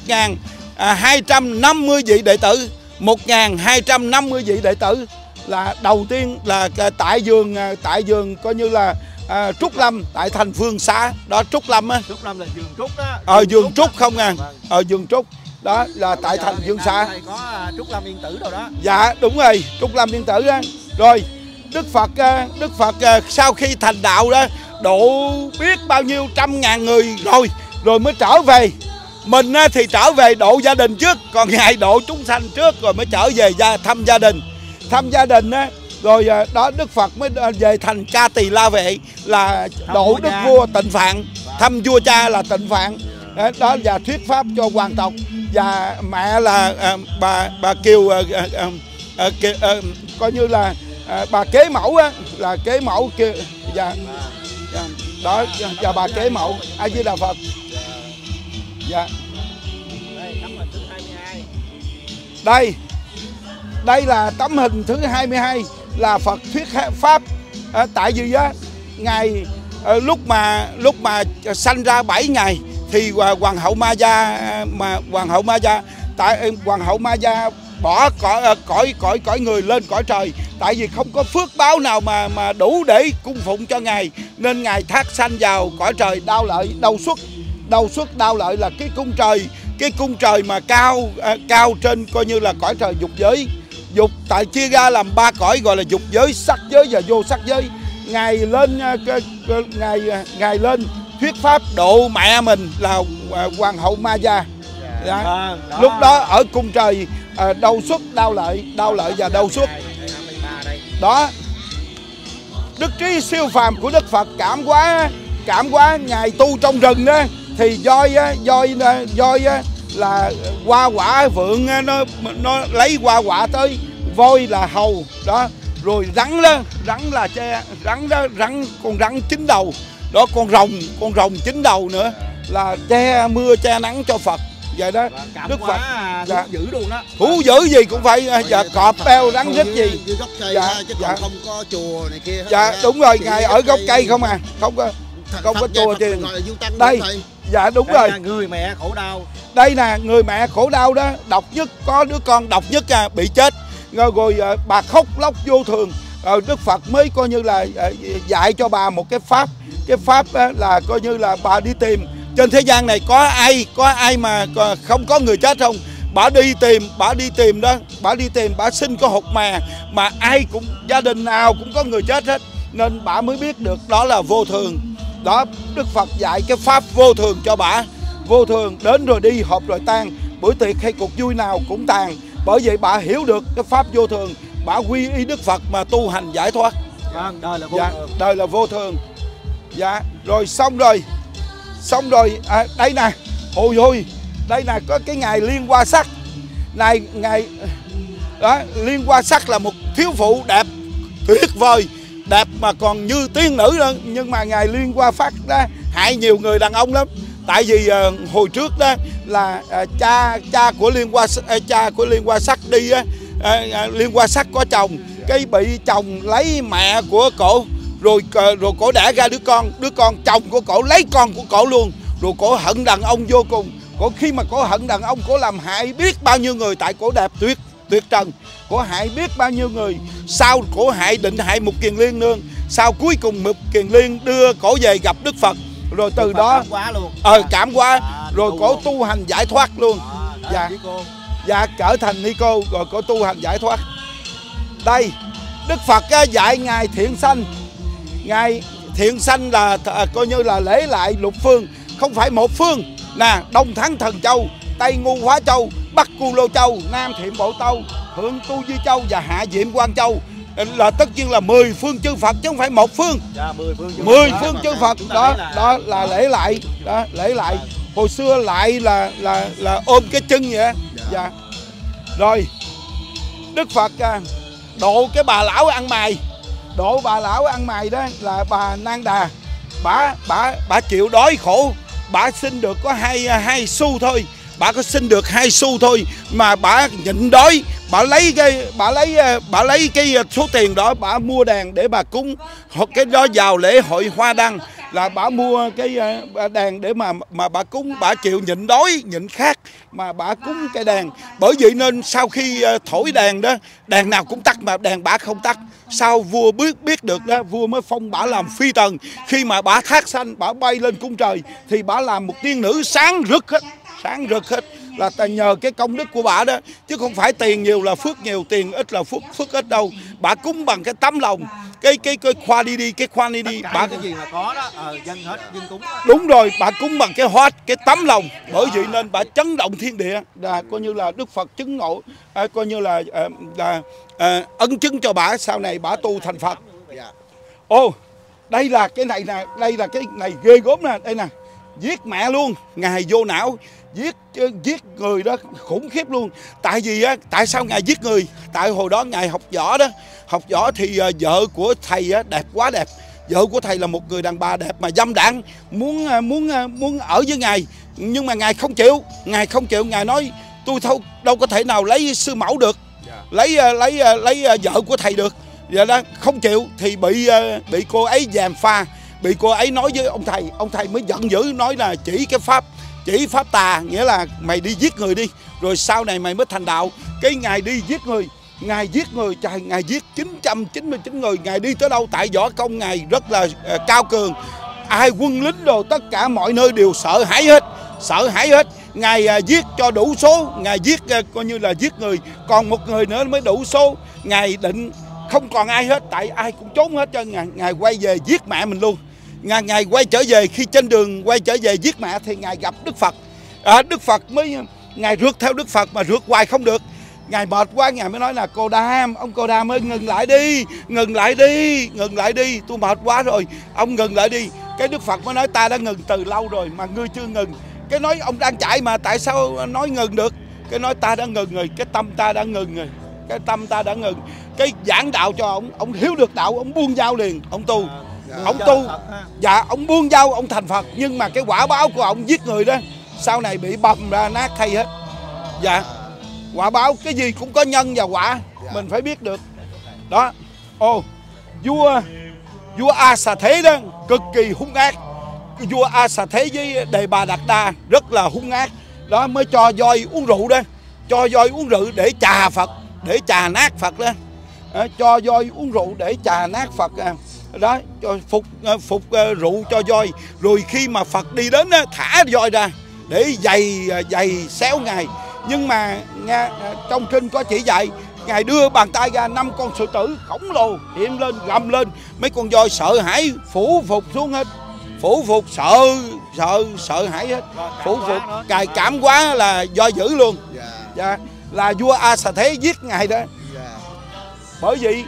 à, hai trăm năm mươi vị đệ tử. Một hai trăm năm mươi vị đệ tử là đầu tiên là tại vườn à, tại vườn coi như là à, trúc lâm tại thành phương xá. Đó trúc lâm á. Trúc Lâm là vườn trúc đó. Ở vườn trúc không à. Vâng. ở vườn trúc. Đó là tại Bây giờ thành xá. đây có à, Trúc Lâm Yên Tử đâu đó. Dạ đúng rồi Trúc Lâm Yên Tử đó Rồi Đức Phật Đức Phật sau khi thành đạo đó Độ biết bao nhiêu trăm ngàn người rồi Rồi mới trở về. Mình á, thì trở về độ gia đình trước Còn Ngài độ chúng sanh trước Rồi mới trở về gia, thăm gia đình Thăm gia đình á rồi à, đó Đức Phật mới à, về thành ca tỳ la vệ là độ đức vua tịnh phạn. Thăm vua cha là tịnh phạn. Đó, và thuyết pháp cho hoàng tộc. Và mẹ là à, bà bà kiều à, à, à, à, Kiều- à, coi như là à, bà kế mẫu á là kế mẫu kia và và đó và bà kế mẫu a di đà phật dạ đây đây là tấm hình thứ 22 là Phật thuyết pháp. À, tại vì á ngài à, lúc mà lúc mà sanh ra 7 ngày thì hoàng hậu Ma Gia mà hoàng hậu Ma Gia tại hoàng hậu Ma Gia bỏ cõi à, cõi cõi cõi người lên cõi trời. Tại vì không có phước báo nào mà mà đủ để cung phụng cho ngài. Nên ngài thác sanh vào cõi trời đau lợi đau xuất. Đau xuất đau lợi là cái cung trời cái cung trời mà cao à, cao trên coi như là cõi trời dục giới dục tại chia ra làm ba cõi gọi là dục giới sắc giới và vô sắc giới. Ngài lên cái- cái- ngài à, ngài lên thuyết pháp độ mẹ mình là à, hoàng hậu ma gia. Dạ. Vâng, lúc đó ở cung trời đau xuất đau lợi đau lợi và đau xuất đó. Đức trí siêu phàm của đức phật cảm quá cảm quá ngài tu trong rừng đó thì voi voi voi là hoa quả vượng á, nó nó lấy hoa quả tới voi là hầu đó rồi rắn đó rắn là che rắn đó rắn con rắn chín đầu đó con rồng con rồng chín đầu nữa là che mưa che nắng cho phật vậy đó cảm Đức Phật. à, Dạ. dữ luôn đó thú dữ gì cũng phải à, dạ, cọp beo rắn rít gì Dưới gốc cây Dạ, ha, chứ dạ. còn không có chùa này kia hết dạ đúng rồi ngài ở gốc cây không à không có không có chùa tăng Đây. Dạ đúng Đây rồi. là người mẹ khổ đau. Đây nè người mẹ khổ đau đó. Độc nhất có đứa con độc nhất à, bị chết. Rồi, rồi à, bà khóc lóc vô thường. Rồi đức phật mới coi như là à, dạy cho bà một cái pháp. Cái pháp á, là coi như là bà đi tìm. Trên thế gian này có ai có ai mà không có người chết không? Bà đi tìm bà đi tìm đó. Bà đi tìm bà sinh có hột mè mà ai cũng gia đình nào cũng có người chết hết. Nên bà mới biết được đó là vô thường đó đức phật dạy cái pháp vô thường cho bà. Vô thường đến rồi đi họp rồi tan. Bữa tiệc hay cuộc vui nào cũng tàn. Bởi vậy bà hiểu được cái pháp vô thường. Bà quy y đức phật mà tu hành giải thoát. Vâng đời là vô dạ thường. đời là vô thường. Dạ rồi xong rồi. Xong rồi à, đây nè. Hồi hồi đây nè có cái ngày liên hoa sắc. Này ngày đó liên hoa sắc là một thiếu phụ đẹp tuyệt vời đẹp mà còn như tiên nữ nữa nhưng mà ngài liên qua phát đó hại nhiều người đàn ông lắm. Tại vì uh, hồi trước đó là uh, cha cha của liên qua uh, ờ, cha của liên qua sắc đi uh, uh, liên qua sắc có chồng. Cái bị chồng lấy mẹ của cổ rồi uh, rồi cổ đẻ ra đứa con. Đứa con chồng của cổ lấy con của cổ luôn. Rồi cổ hận đàn ông vô cùng. Cổ khi mà cổ hận đàn ông cổ làm hại biết bao nhiêu người tại cổ đẹp tuyệt tuyệt trần. Cổ hại biết bao nhiêu người. Sau cổ hại định hại một kiền liên nương sau cuối cùng một kiền liên đưa cổ về gặp đức phật. Rồi từ Phật đó cảm quá luôn. ờ cảm quá À, rồi cổ tu hành giải thoát luôn. À, Dạ. dạ. trở thành ni cô rồi có tu hành giải thoát. Đây đức phật dạy ngài thiện sanh. Ngài thiện sanh là à, coi như là lễ lại lục phương không phải một phương. Nè đông thắng thần châu tây ngu hóa châu bắc cu lô châu nam thiện bộ châu thượng tu di châu và hạ diệm quan châu. Là tất nhiên là 10 phương chư phật chứ không phải một phương. Dạ mười phương chư mười Phật. phương chư Dạ, Phật. ta đó là- đó là lễ lại đó lễ lại. Hồi xưa lại là là là ôm cái chân vậy á. dạ. Rồi Đức Phật à, độ cái bà lão ăn mày. Độ bà lão ăn mày đó là bà Nang Đà. Bà bà bà chịu đói khổ. Bà xin được có hai hai xu thôi bà có xin được hai xu thôi, mà bà nhịn đói. Bà lấy cái, bà lấy ờ, bà lấy cái ờ, số tiền đó, bà mua đèn để bà cúng. Hoặc cái đó vào lễ hội hoa đăng là bà mua cái ờ, đèn để mà mà bà cúng. Bà chịu nhịn đói, nhịn khát mà bà cúng cái đèn. Bởi vậy nên sau khi thổi đèn đó, đèn nào cũng tắt mà đèn bà không tắt. Sau vua biết biết được đó, vua mới phong bà làm phi tần. Khi mà bà thác sanh, bà bay lên cung trời, thì bà làm một tiên nữ sáng rực hết sáng rực hết là tại nhờ cái công đức của bà đó. Chứ không phải tiền nhiều là phước nhiều tiền ít là phước phước ít đâu. Bà cúng bằng cái tấm lòng cái cái cái khoa đi đi cái khoa đi đi. Bà cái gì mà có đó ờ, dân hết dân cúng đó. đúng rồi bà cúng bằng cái hoa cái tấm lòng. Bởi vậy nên bà chấn động thiên địa. Là coi như là đức phật chứng ngộ à, coi như là à, là à, ấn chứng cho bà. Sau này bà tu thành phật. Dạ. ô đây là cái này nè đây là cái này ghê gớm nè. Đây nè giết mẹ luôn. Ngài vô não giết ờ, giết người đó khủng khiếp luôn. Tại vì á tại sao ngài giết người? Tại hồi đó ngài học võ đó. Học võ thì ờ, vợ của thầy á đẹp quá đẹp. Vợ của thầy là một người đàn bà đẹp mà dâm đảng muốn ờ, muốn muốn ở với ngài. Nhưng mà ngài không chịu ngài không chịu. Ngài nói tôi đâu đâu có thể nào lấy sư mẫu được lấy ờ, lấy lấy ờ, vợ của thầy được. Vậy đó không chịu thì bị bị cô ấy gièm pha. Bị cô ấy nói với ông thầy ông thầy mới giận dữ nói là chỉ cái pháp chỉ pháp tà nghĩa là mày đi giết người đi rồi sau này mày mới thành đạo. Cái ngài đi giết người ngài giết người trời ngài giết 999 người ngài đi tới đâu tại võ công ngài rất là ờ, cao cường. Ai quân lính đồ tất cả mọi nơi đều sợ hãi hết sợ hãi hết. Ngài à, ờ, giết cho đủ số ngài giết à, coi như là giết người còn một người nữa mới đủ số. Ngài định không còn ai hết tại ai cũng trốn hết cho ngài ngài quay về giết mẹ mình luôn ngài ngài quay trở về khi trên đường quay trở về giết mẹ thì ngài gặp đức phật. À, đức phật mới ngài rước theo đức phật mà rước hoài không được. Ngài mệt quá ngài mới nói là cô đam ông cô đam ơi ngừng lại đi ngừng lại đi ngừng lại đi tôi mệt quá rồi ông ngừng lại đi. Cái đức phật mới nói ta đã ngừng từ lâu rồi mà ngươi chưa ngừng. Cái nói ông đang chạy mà tại sao nói ngừng được? Cái nói ta đã ngừng rồi cái tâm ta đã ngừng rồi cái tâm ta đã ngừng. Cái giảng đạo cho ông ông hiểu được đạo ông buông dao liền ông tu ông tu. dạ ông buông dao ông thành phật. Nhưng mà cái quả báo của ông giết người đó sau này bị bầm ra nát thay hết. Dạ. Quả báo cái gì cũng có nhân và quả. Mình phải biết được. Đó. Ồ vua vua a xà thế đó cực kỳ hung ác. Vua a xà thế với đề bà đạt đa rất là hung ác. Đó mới cho voi uống rượu đó. Cho voi uống rượu để chà phật để chà nát phật đó. Đó, cho voi uống rượu để chà nát phật à. Đó cho phục à, phục à, rượu cho voi. Rồi khi mà phật đi đến thả voi ra để giày à, giày xéo ngài. Nhưng mà à, trong kinh có chỉ dạy ngài đưa bàn tay ra năm con sư tử khổng lồ hiện lên gầm lên. Mấy con voi sợ hãi phủ phục xuống hết. Phủ phục sợ sợ sợ hãi hết. Phủ phục cài cảm quá là do dữ luôn. Dạ. Dạ là vua a xà thế giết ngài đó. Dạ. Bởi vậy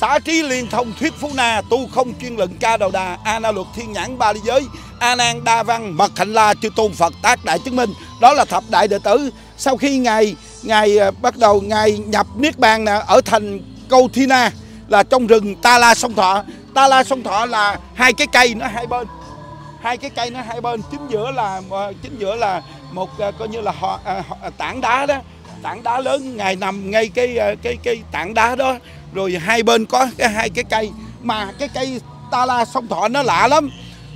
xá trí liên thông thuyết phú na tu không chuyên luận ca đầu đà a na luật thiên nhãn ba ly giới a nan đa văn mật hạnh la chư tôn phật tác đại chứng minh. Đó là thập đại đệ tử. Sau khi ngài ngài à, bắt đầu ngài nhập niết bàn nè ở thành câu thi na là trong rừng ta la sông thọ. Ta la sông thọ là hai cái cây nó hai bên. Hai cái cây nó hai bên chính giữa là à, chính giữa là một à, coi như là họ, họ- tảng đá đó. Tảng đá lớn ngài nằm ngay cái cái cái tảng đá đó rồi hai bên có cái hai cái cây. Mà cái cây ta la sông thọ nó lạ lắm.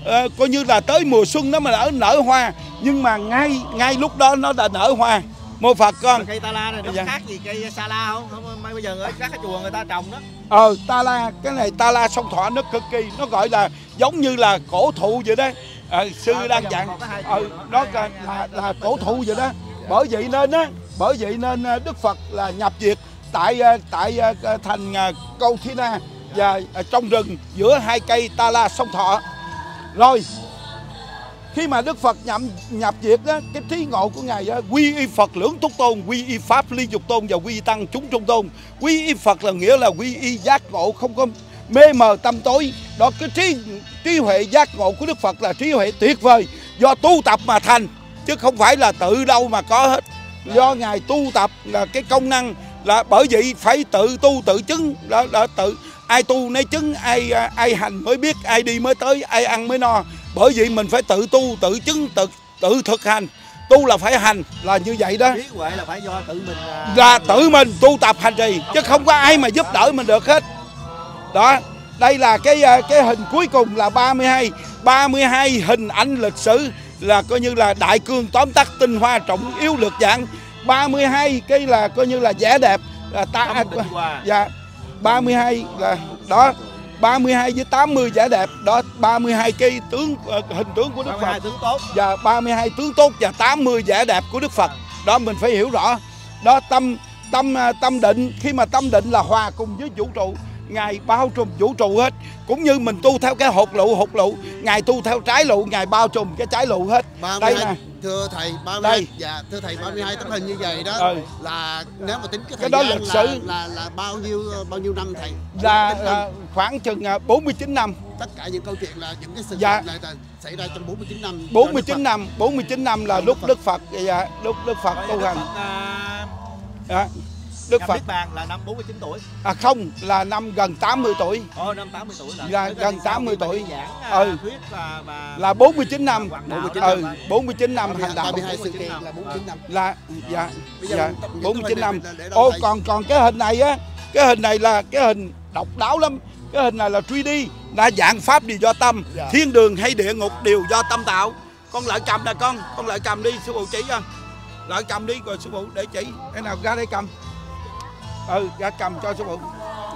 Ờ, coi như là tới mùa xuân nó mà nở nở hoa. Nhưng mà ngay ngay lúc đó nó đã nở hoa. Mô phật con. Cây ta la này nó Dạ. khác gì cây sa la không? Không bây giờ ở các chùa người ta trồng đó. Ờ ta la cái này ta la sông thọ nó cực kỳ nó gọi là giống như là cổ thụ vậy đó. Ờ, sư Ờ, đang dặn. ờ nó là, là, là cổ thụ vậy đó. Bởi vậy nên á bởi vậy nên đức phật là nhập diệt tại ờ, tại ờ, thành ờ, câu thi na và trong rừng giữa hai cây ta la sông thọ rồi khi mà Đức Phật nhập nhập diệt đó cái trí ngộ của ngài đó, quy y Phật lưỡng túc tôn, quy y pháp ly dục tôn và quy y tăng chúng trung tôn. Quy y Phật là nghĩa là quy y giác ngộ không có mê mờ tâm tối. Đó cái trí trí huệ giác ngộ của Đức Phật là trí huệ tuyệt vời do tu tập mà thành chứ không phải là tự đâu mà có hết. Do ngài tu tập là cái công năng là bởi vậy phải tự tu tự chứng. Đó, đó tự ai tu nấy chứng ai ai hành mới biết ai đi mới tới ai ăn mới no. Bởi vậy mình phải tự tu tự chứng tự tự thực hành. Tu là phải hành là như vậy đó. Trí huệ là phải do tự mình à, là tự mình tu tập hành trì chứ không có ai mà giúp đỡ mình được hết. Đó đây là cái à, cái hình cuối cùng là 32 32 hình ảnh lịch sử là coi như là đại cương tóm tắt tinh hoa trọng yếu lược dạng 32 cái là coi như là vẻ đẹp là ta dạ 32 là đó 32 với 80 vẻ đẹp đó 32 cái tướng ờ, hình tướng của Đức Phật 32 tướng tốt và 32 tướng tốt và 80 vẻ đẹp của Đức Phật. Đó mình phải hiểu rõ. Đó tâm tâm à, tâm định khi mà tâm định là hòa cùng với vũ trụ, ngài bao trùm vũ trụ hết. Cũng như mình tu theo cái hột lụ hột lụ, ngài tu theo trái lụ, ngài bao trùm cái trái lụ hết. Đây 32 nè. thưa thầy 32 Đây. dạ thưa thầy 32 tấm hình như vậy đó Ừ. là nếu mà tính cái Cái thời đó gian lịch là, sử. là là bao nhiêu bao nhiêu năm thầy Là Tính năm. à, khoảng chừng à, 49 năm. tất cả những câu chuyện là những cái sự Dạ. này là xảy ra trong 49 năm 49 năm, 49 năm là lúc Đức Phật dạ, lúc Đức Phật tu Đức hành. Phật, à, Dạ. Đức Phật Niết Bàn là năm 49 tuổi à không là năm gần 80 tuổi. Ồ, năm 80 tuổi là là gần đi sau 80 khi mà tuổi. đi giảng à, Ừ. thuyết và, và Là 49 năm. Quảng đạo 49 đó. ừ, 49 năm hành đạo. 32 sự 49 kiện là 49 năm là dạ dạ những tấm hình 49 năm ô còn còn cái hình này á cái hình này là cái hình độc đáo lắm cái hình này là 3D đa dạng pháp đều do tâm Dạ. thiên đường hay địa ngục đều do tâm tạo con lại cầm nè con con lại cầm đi sư phụ chỉ cho lại cầm đi rồi sư phụ để chỉ cái nào ra đây cầm ừ ra cầm cho sư phụ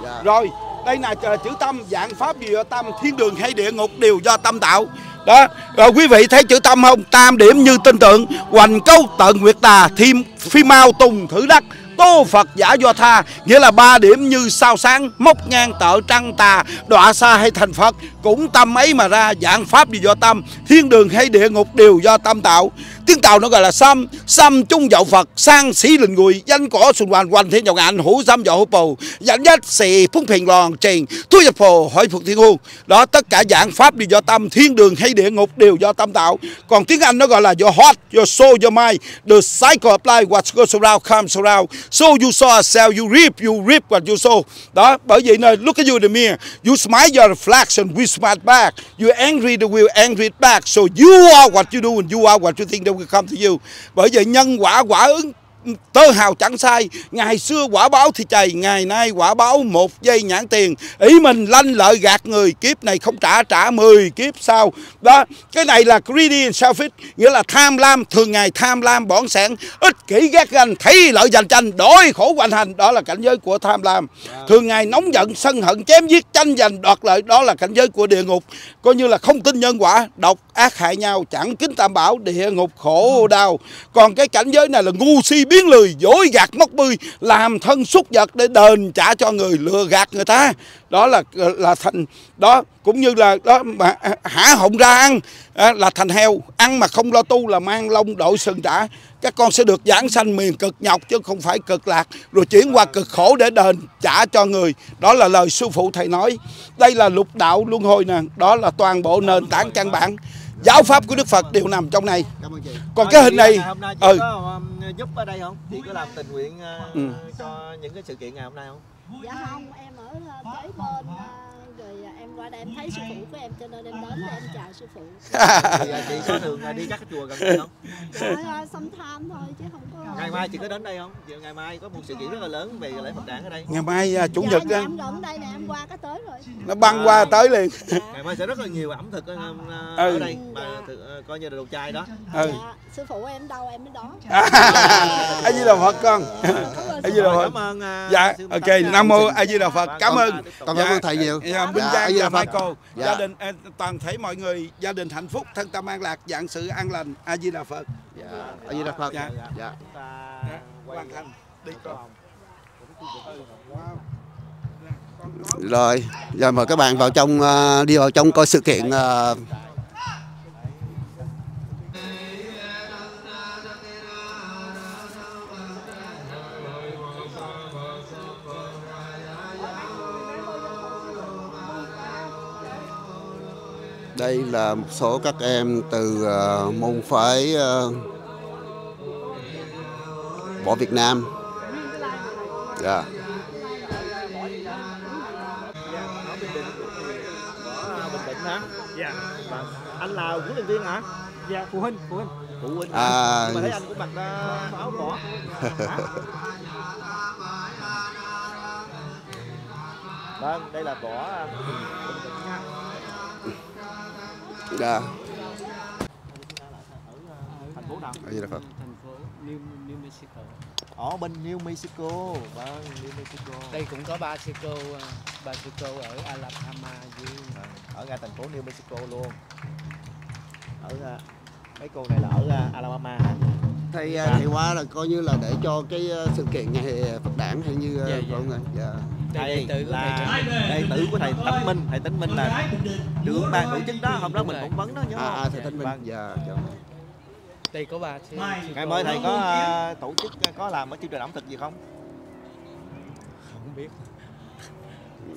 dạ. rồi đây là chữ tâm dạng pháp đều do tâm thiên đường hay địa ngục đều do tâm tạo. Đó rồi quý vị thấy chữ tâm không? Tam điểm như tin tượng hoành câu tận nguyệt tà thêm phi mau tùng thử đắc. Tô Phật giả do tha nghĩa là ba điểm như sao sáng mốc ngang tợ trăng tà đọa xa hay thành Phật. Cũng tâm ấy mà ra dạng pháp gì do tâm thiên đường hay địa ngục đều do tâm tạo tiếng tàu nó gọi là xăm xăm chung dậu Phật, sang sĩ linh người danh cỏ xuân hoàn quanh thiên dòng ảnh hữu xăm dậu hữu bầu dẫn dắt xì phúng phiền lòn trình thu nhập phù hỏi phục thiên hương đó, tất cả dạng pháp đều do tâm, thiên đường hay địa ngục đều do tâm tạo. Còn tiếng Anh nó gọi là do hot do soul do mind, the cycle of life, what goes around comes around. So you saw sell, you reap you reap what you sow. Đó, bởi vậy nên, look at you in the mirror. You smile your reflection, we smile back. You angry, the will angry back. So you are what you do and you are what you think không will come to you bởi vậy nhân quả quả ứng tơ hào chẳng sai. Ngày xưa quả báo thì chày ngày nay quả báo một giây nhãn tiền. Ý mình lanh lợi gạt người kiếp này không trả trả 10 kiếp sau. Đó cái này là greedy and selfish nghĩa là tham lam thường ngày tham lam bỏn sẻn. Ích kỷ ghét ganh thấy lợi giành tranh đói khổ hoành hành. Đó là cảnh giới của tham lam. Thường ngày nóng giận sân hận chém giết tranh giành đoạt lợi. Đó là cảnh giới của địa ngục. Coi như là không tin nhân quả độc ác hại nhau chẳng kính tam bảo địa ngục khổ đau. Còn cái cảnh giới này là ngu si biến lười dối gạt móc bươi làm thân xúc vật để đền trả cho người lừa gạt người ta. Đó là là thành đó cũng như là đó mà hả họng ra ăn à, là thành heo. Ăn mà không lo tu là mang lông đội sừng trả. Các con sẽ được giảng sanh miền cực nhọc chứ không phải cực lạc. Rồi chuyển qua cực khổ để đền trả cho người. Đó là lời sư phụ thầy nói. Đây là lục đạo luân hồi nè. Đó là toàn bộ nền tảng căn bản giáo pháp của đức phật đều nằm trong này cảm ơn chị còn cái hình này hôm nay chị ừ. có um, giúp ở đây không chị có làm tình nguyện uh, Ừ. cho những cái sự kiện ngày hôm nay không dạ không em ở ờ, kế bên ờ, rồi ờ, em qua đây em thấy sư phụ của em cho nên em đến để em chào sư phụ. Thì chị có thường đi các cái chùa gần đây không? Dạ, xăm tham thôi chứ không có ngày mai chị có đến đây không? Giờ ngày mai có một sự kiện rất là lớn về lễ Phật đản ở đây. Ngày mai à, chủ dạ, nhật nhà á, em gần đây nè em qua cái tới rồi. Nó băng qua tới liền. Ngày mai sẽ rất là nhiều ẩm thực uh, uh, Ừ. ở đây. Mà thực- uh, coi như là đồ chai đó. Ừ. dạ, sư phụ em đâu em mới đó a di đà phật con. A di đà Rồi, phật. cảm ơn dạ ok nam mô a di đà phật. Vâng, cảm con, ơn. Con cảm ơn thầy nhiều dạ, Minh Dạ, Giang Đà và Phật. Michael Dạ. gia đình eh, toàn thể mọi người gia đình hạnh phúc thân tâm an lạc dạng sự an lành. A di đà phật. Dạ a di đà phật. Dạ. dạ. Dạ, hoàn thành. Đi con rồi giờ mời các bạn vào trong ờ, đi vào trong coi sự kiện ờ, đây là một số các em từ ờ, môn phái ờ, võ Việt Nam. Dạ. Hả dạ anh là huấn luyện viên hả? Dạ phụ huynh phụ huynh. Phụ huynh À. mà thấy anh cũng mặc uh, áo võ Hả? vâng đây là võ dạ. Thành phố nào thành phố New, New Mexico. Ở bên New Mexico. Vâng New Mexico. Đây cũng có ba cô uh, ba cô ở Alabama với Vâng, ở ngay thành phố New Mexico luôn. Ở uh, mấy cô này là ở uh, Alabama. hả thầy à, thầy qua là coi như là để cho cái ờ, sự kiện ngày Phật đản hay như ờ, Dạ, dạ. con này. Dạ. Đây đệ tử của là thầy đệ tử của thầy Tấn Minh. Thầy Tấn Minh là trưởng ban tổ chức đó. Hôm đó mình phỏng vấn đó nhớ à, không? à thầy Thanh Minh. Vâng. dạ dạ. Đây có sư, sư ngày mới thầy có tổ chức có làm ở chương trình ẩm thực gì không? Không biết.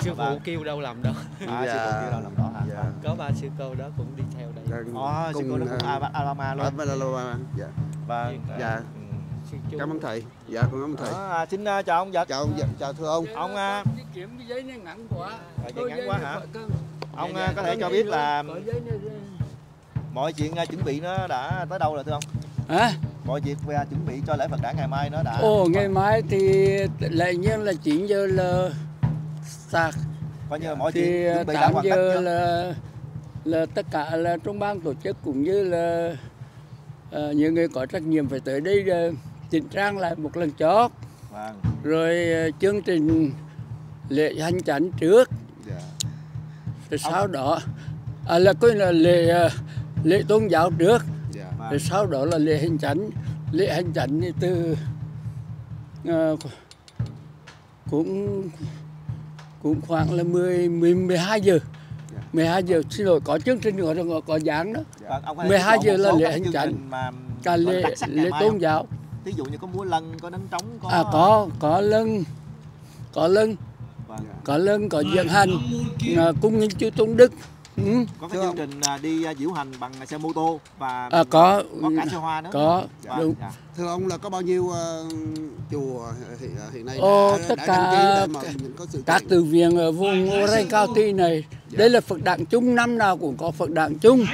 Sư Vâng. phụ kêu đâu làm đâu. À Dạ. sư phụ kia đâu làm đó hả? Dạ. Có ba sư cô đó cũng đi theo đây. Vâng, Ồ, sư cô đó cũng ờ, Al- Alabama luôn. Alabama dạ vâng. Dạ. Ừ. sư chú cảm ơn thầy. Dạ con cảm ơn thầy. Đó, à, xin à, chào ông Vật chào ông dạ, chào thưa ông. Ông tiết kiệm cái giấy này ngắn quá. À, giấy ngắn quá hả? ông Dạ, dạ. có thể cho biết là mọi chuyện à, chuẩn bị nó đã tới đâu rồi thưa ông? Hả? Mọi việc về chuẩn bị cho lễ Phật đản ngày mai nó đã ồ ngày mai thì lệ nhiên là 9 giờ là sạc coi như là mọi thì chuyện chuẩn bị đã 8 hoàn tất giờ là là tất cả là trong ban tổ chức cũng như là ờ, những người có trách nhiệm phải tới đây ờ, chỉnh trang lại một lần chót. Vâng. Rồi ờ, chương trình lễ hành chánh trước. Dạ. Rồi sau đó à, là coi là lễ lễ tôn giáo trước. Dạ. Rồi sau đó là lễ hành chánh. Lễ hành chánh thì từ ờ, cũng cũng khoảng là 10 10 12 giờ 12 giờ xin lỗi có chương trình nữa rồi có dáng đó. Vâng, ông có thể 12 tiết giờ là lễ hành mà cả gọi là lễ lễ tôn giáo. Ví dụ như có múa lân có đánh trống có à có có lân có lân. Vâng. có lân có diễn hành à, cung nghinh chư tôn đức ừ. có cái chương trình à, đi à, diễu hành bằng xe mô tô và à, có. có cả xe hoa nữa. Có. Vâng, đúng. dạ. thưa ông là có bao nhiêu ờ, chùa hiện, hiện nay Ồ, đã, tất đã cả các từ viện ở vùng Orange County này đây là Phật đản chung năm nào cũng có Phật đản chung.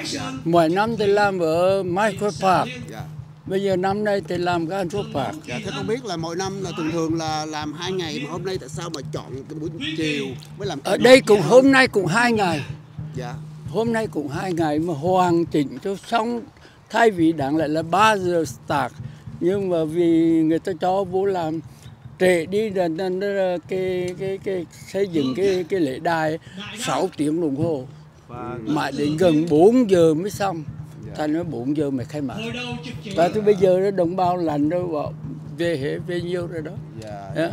Mỗi năm thì làm ở Michael Park. Dạ. Bây giờ năm nay thì làm cái Andrew Park. Dạ thế không biết là mỗi năm là thường thường là làm hai ngày mà hôm nay tại sao mà chọn cái buổi chiều mới làm ở cái đây cũng hôm nay cũng hai ngày dạ. Hôm nay cũng hai ngày mà hoàn chỉnh cho xong thay vì đáng lẽ là 3 giờ start nhưng mà vì người ta cho vô làm trễ đi là, là, là cái, cái, cái xây dựng cái cái lễ đài 6 tiếng đồng hồ. Mãi đến gần 4 giờ mới xong. Ta nói 4 giờ mới khai mạc. Và từ bây giờ đó đồng bào lành đâu bảo về hết về nhiều rồi đó. Dạ Dạ.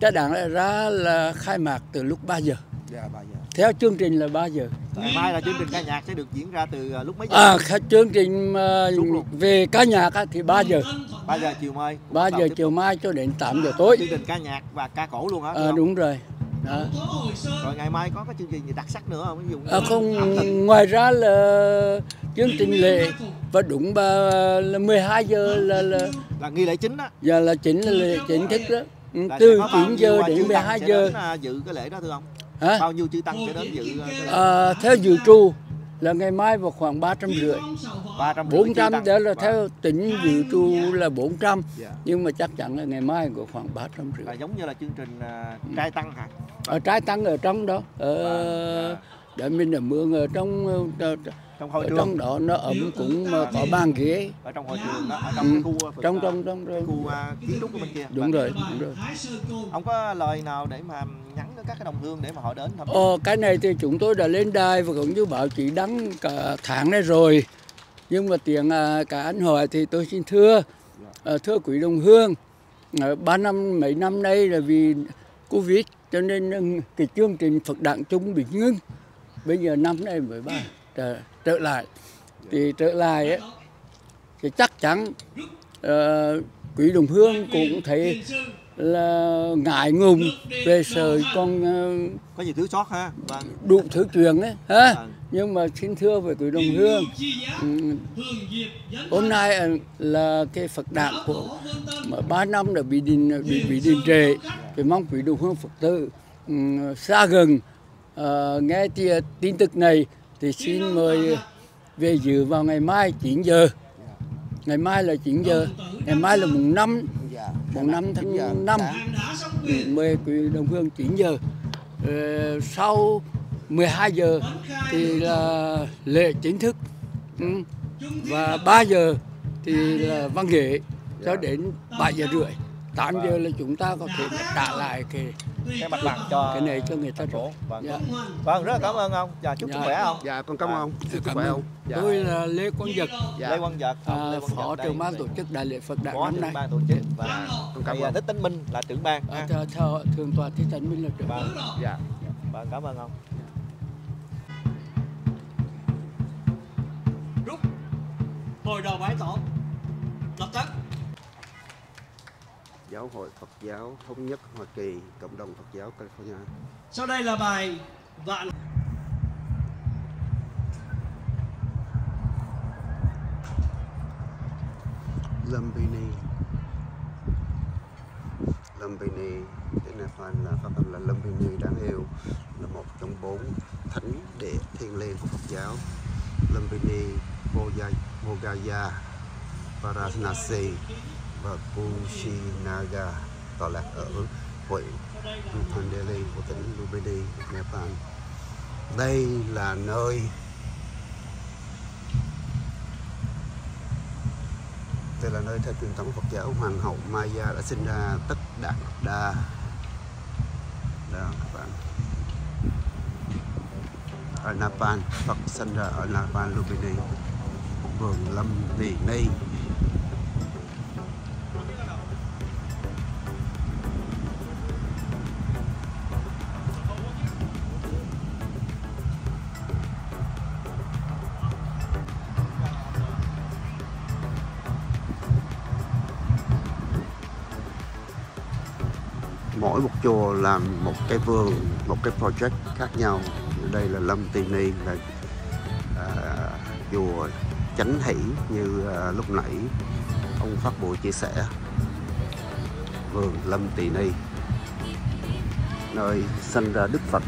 cái đáng lẽ ra là khai mạc từ lúc 3 giờ. Dạ bao giờ theo chương trình là 3 giờ ngày mai là chương trình ca nhạc sẽ được diễn ra từ à, lúc mấy giờ À, chương trình luôn. về ca nhạc thì 3 giờ, 3 giờ chiều mai 3 giờ chiều mai cho đến 8 giờ tối. chương trình ca nhạc và ca cổ luôn hả À, đúng rồi. Đó. rồi ngày mai có cái chương trình gì đặc sắc nữa không ví dụ À, không, ngoài ra là chương trình lễ và đúng ba là 12 giờ là là là nghi lễ chính á giờ là chính là lễ chính thức đó. Ừ, Từ có bao 9 nhiêu, giờ à, chư đến tăng 12 sẽ giờ. đến, à, dự cái lễ đó thưa ông Hả? bao nhiêu chư tăng sẽ đến dự à? À, theo dự trù là ngày mai vào khoảng 350 ba trăm 400 đó là Vâng. theo tính dự trù là 400 Dạ. nhưng mà chắc chắn là ngày mai có khoảng 350 là giống như là chương trình à, trai tăng hả ở trái tăng ở trong đó ở Vâng, để mình ở mương ở trong ờ, trong hội trường. trong đó nó ấm cũng có bàn ghế. Ở trong hội trường đó ở trong Ừ, cái khu Phật- trong trong trong, trong. khu à, kiến trúc của bên kia. Đúng rồi đúng rồi. Ông có lời nào để mà nhắn các cái đồng hương để mà họ đến thăm? Ờ, cái này thì chúng tôi đã lên đài và cũng như báo chí đăng cả tháng này rồi. Nhưng mà tiếng à, cả anh hỏi thì tôi xin thưa ờ, thưa quý đồng hương ba năm mấy năm nay là vì covid cho nên ừ, cái chương trình Phật đản chung bị ngưng. Bây giờ năm nay mới ba trở, lại. Thì trở lại ấy, thì chắc chắn ờ, quý đồng hương cũng thấy là ngại ngùng về sợi con ờ, có gì thiếu sót ha? Vâng. đủ thứ chuyện ấy ha Vâng. nhưng mà xin thưa với quý đồng hương ừm, hôm nay là cái Phật đản của mà ba năm đã bị đình bị, bị đình trệ thì mong quý đồng hương Phật tử ừm, xa gần ờ, nghe thì, tin tức này thì xin mời về dự vào ngày mai 9 giờ. Ngày mai là 9 giờ. Ngày mai là mùng 5 dạ. Mùng 5 Chín giờ tháng 5 sáng. mời quý đồng hương 9 giờ. Ờ, sau 12 giờ thì là lễ chính thức. Ừ. và 3 giờ thì là văn nghệ. Cho đến 7 giờ rưỡi 8 giờ là chúng ta có thể trả lại cái cái mặt bằng cho cái này cho người ta rồi vâng. Dạ. vâng rất là cảm ơn ông. Và chúc sức Dạ. khỏe ông. Dạ con cảm ơn ông. Dạ, sức cảm khỏe ơn. ông. Dạ. Tôi là Lê Quang Nhật. Dạ. Lê quang ông à, Lê Quang phó trưởng ban tổ chức đại lễ Phật đản phó năm trưởng nay. ban tổ chức và con cảm thầy à, ơn thích tấn minh là trưởng ban à, thường tọa Thích Tấn Minh là trưởng ban. Vâng. Dạ. Vâng cảm ơn ông. Rút. Hồi đầu bãi tổ. Lập tức giáo hội Phật giáo thống nhất Hoa Kỳ cộng đồng Phật giáo California. Sau đây là bài vạn Lumbini. Lumbini tiếng Nepal là phát âm là Lumbini đáng yêu là một trong bốn thánh địa thiêng liêng của Phật giáo. Lumbini Bodhgaya Varanasi và Kushinaga tọa lạc ở huyện Pandeli của tỉnh Lubidi, Nepal. Đây là nơi đây là nơi theo truyền thống Phật giáo Hoàng hậu Maya đã sinh ra tất đạt đa. Đó các bạn. Ở Nepal Phật sinh ra ở Nepal Lumbini vườn lâm tỳ ni. Làm một cái vườn một cái project khác nhau. Đây là lâm Tì ni là à, chùa chánh hỷ như à, lúc nãy ông phát bùi chia sẻ. Vườn lâm tỳ ni nơi sinh ra đức phật.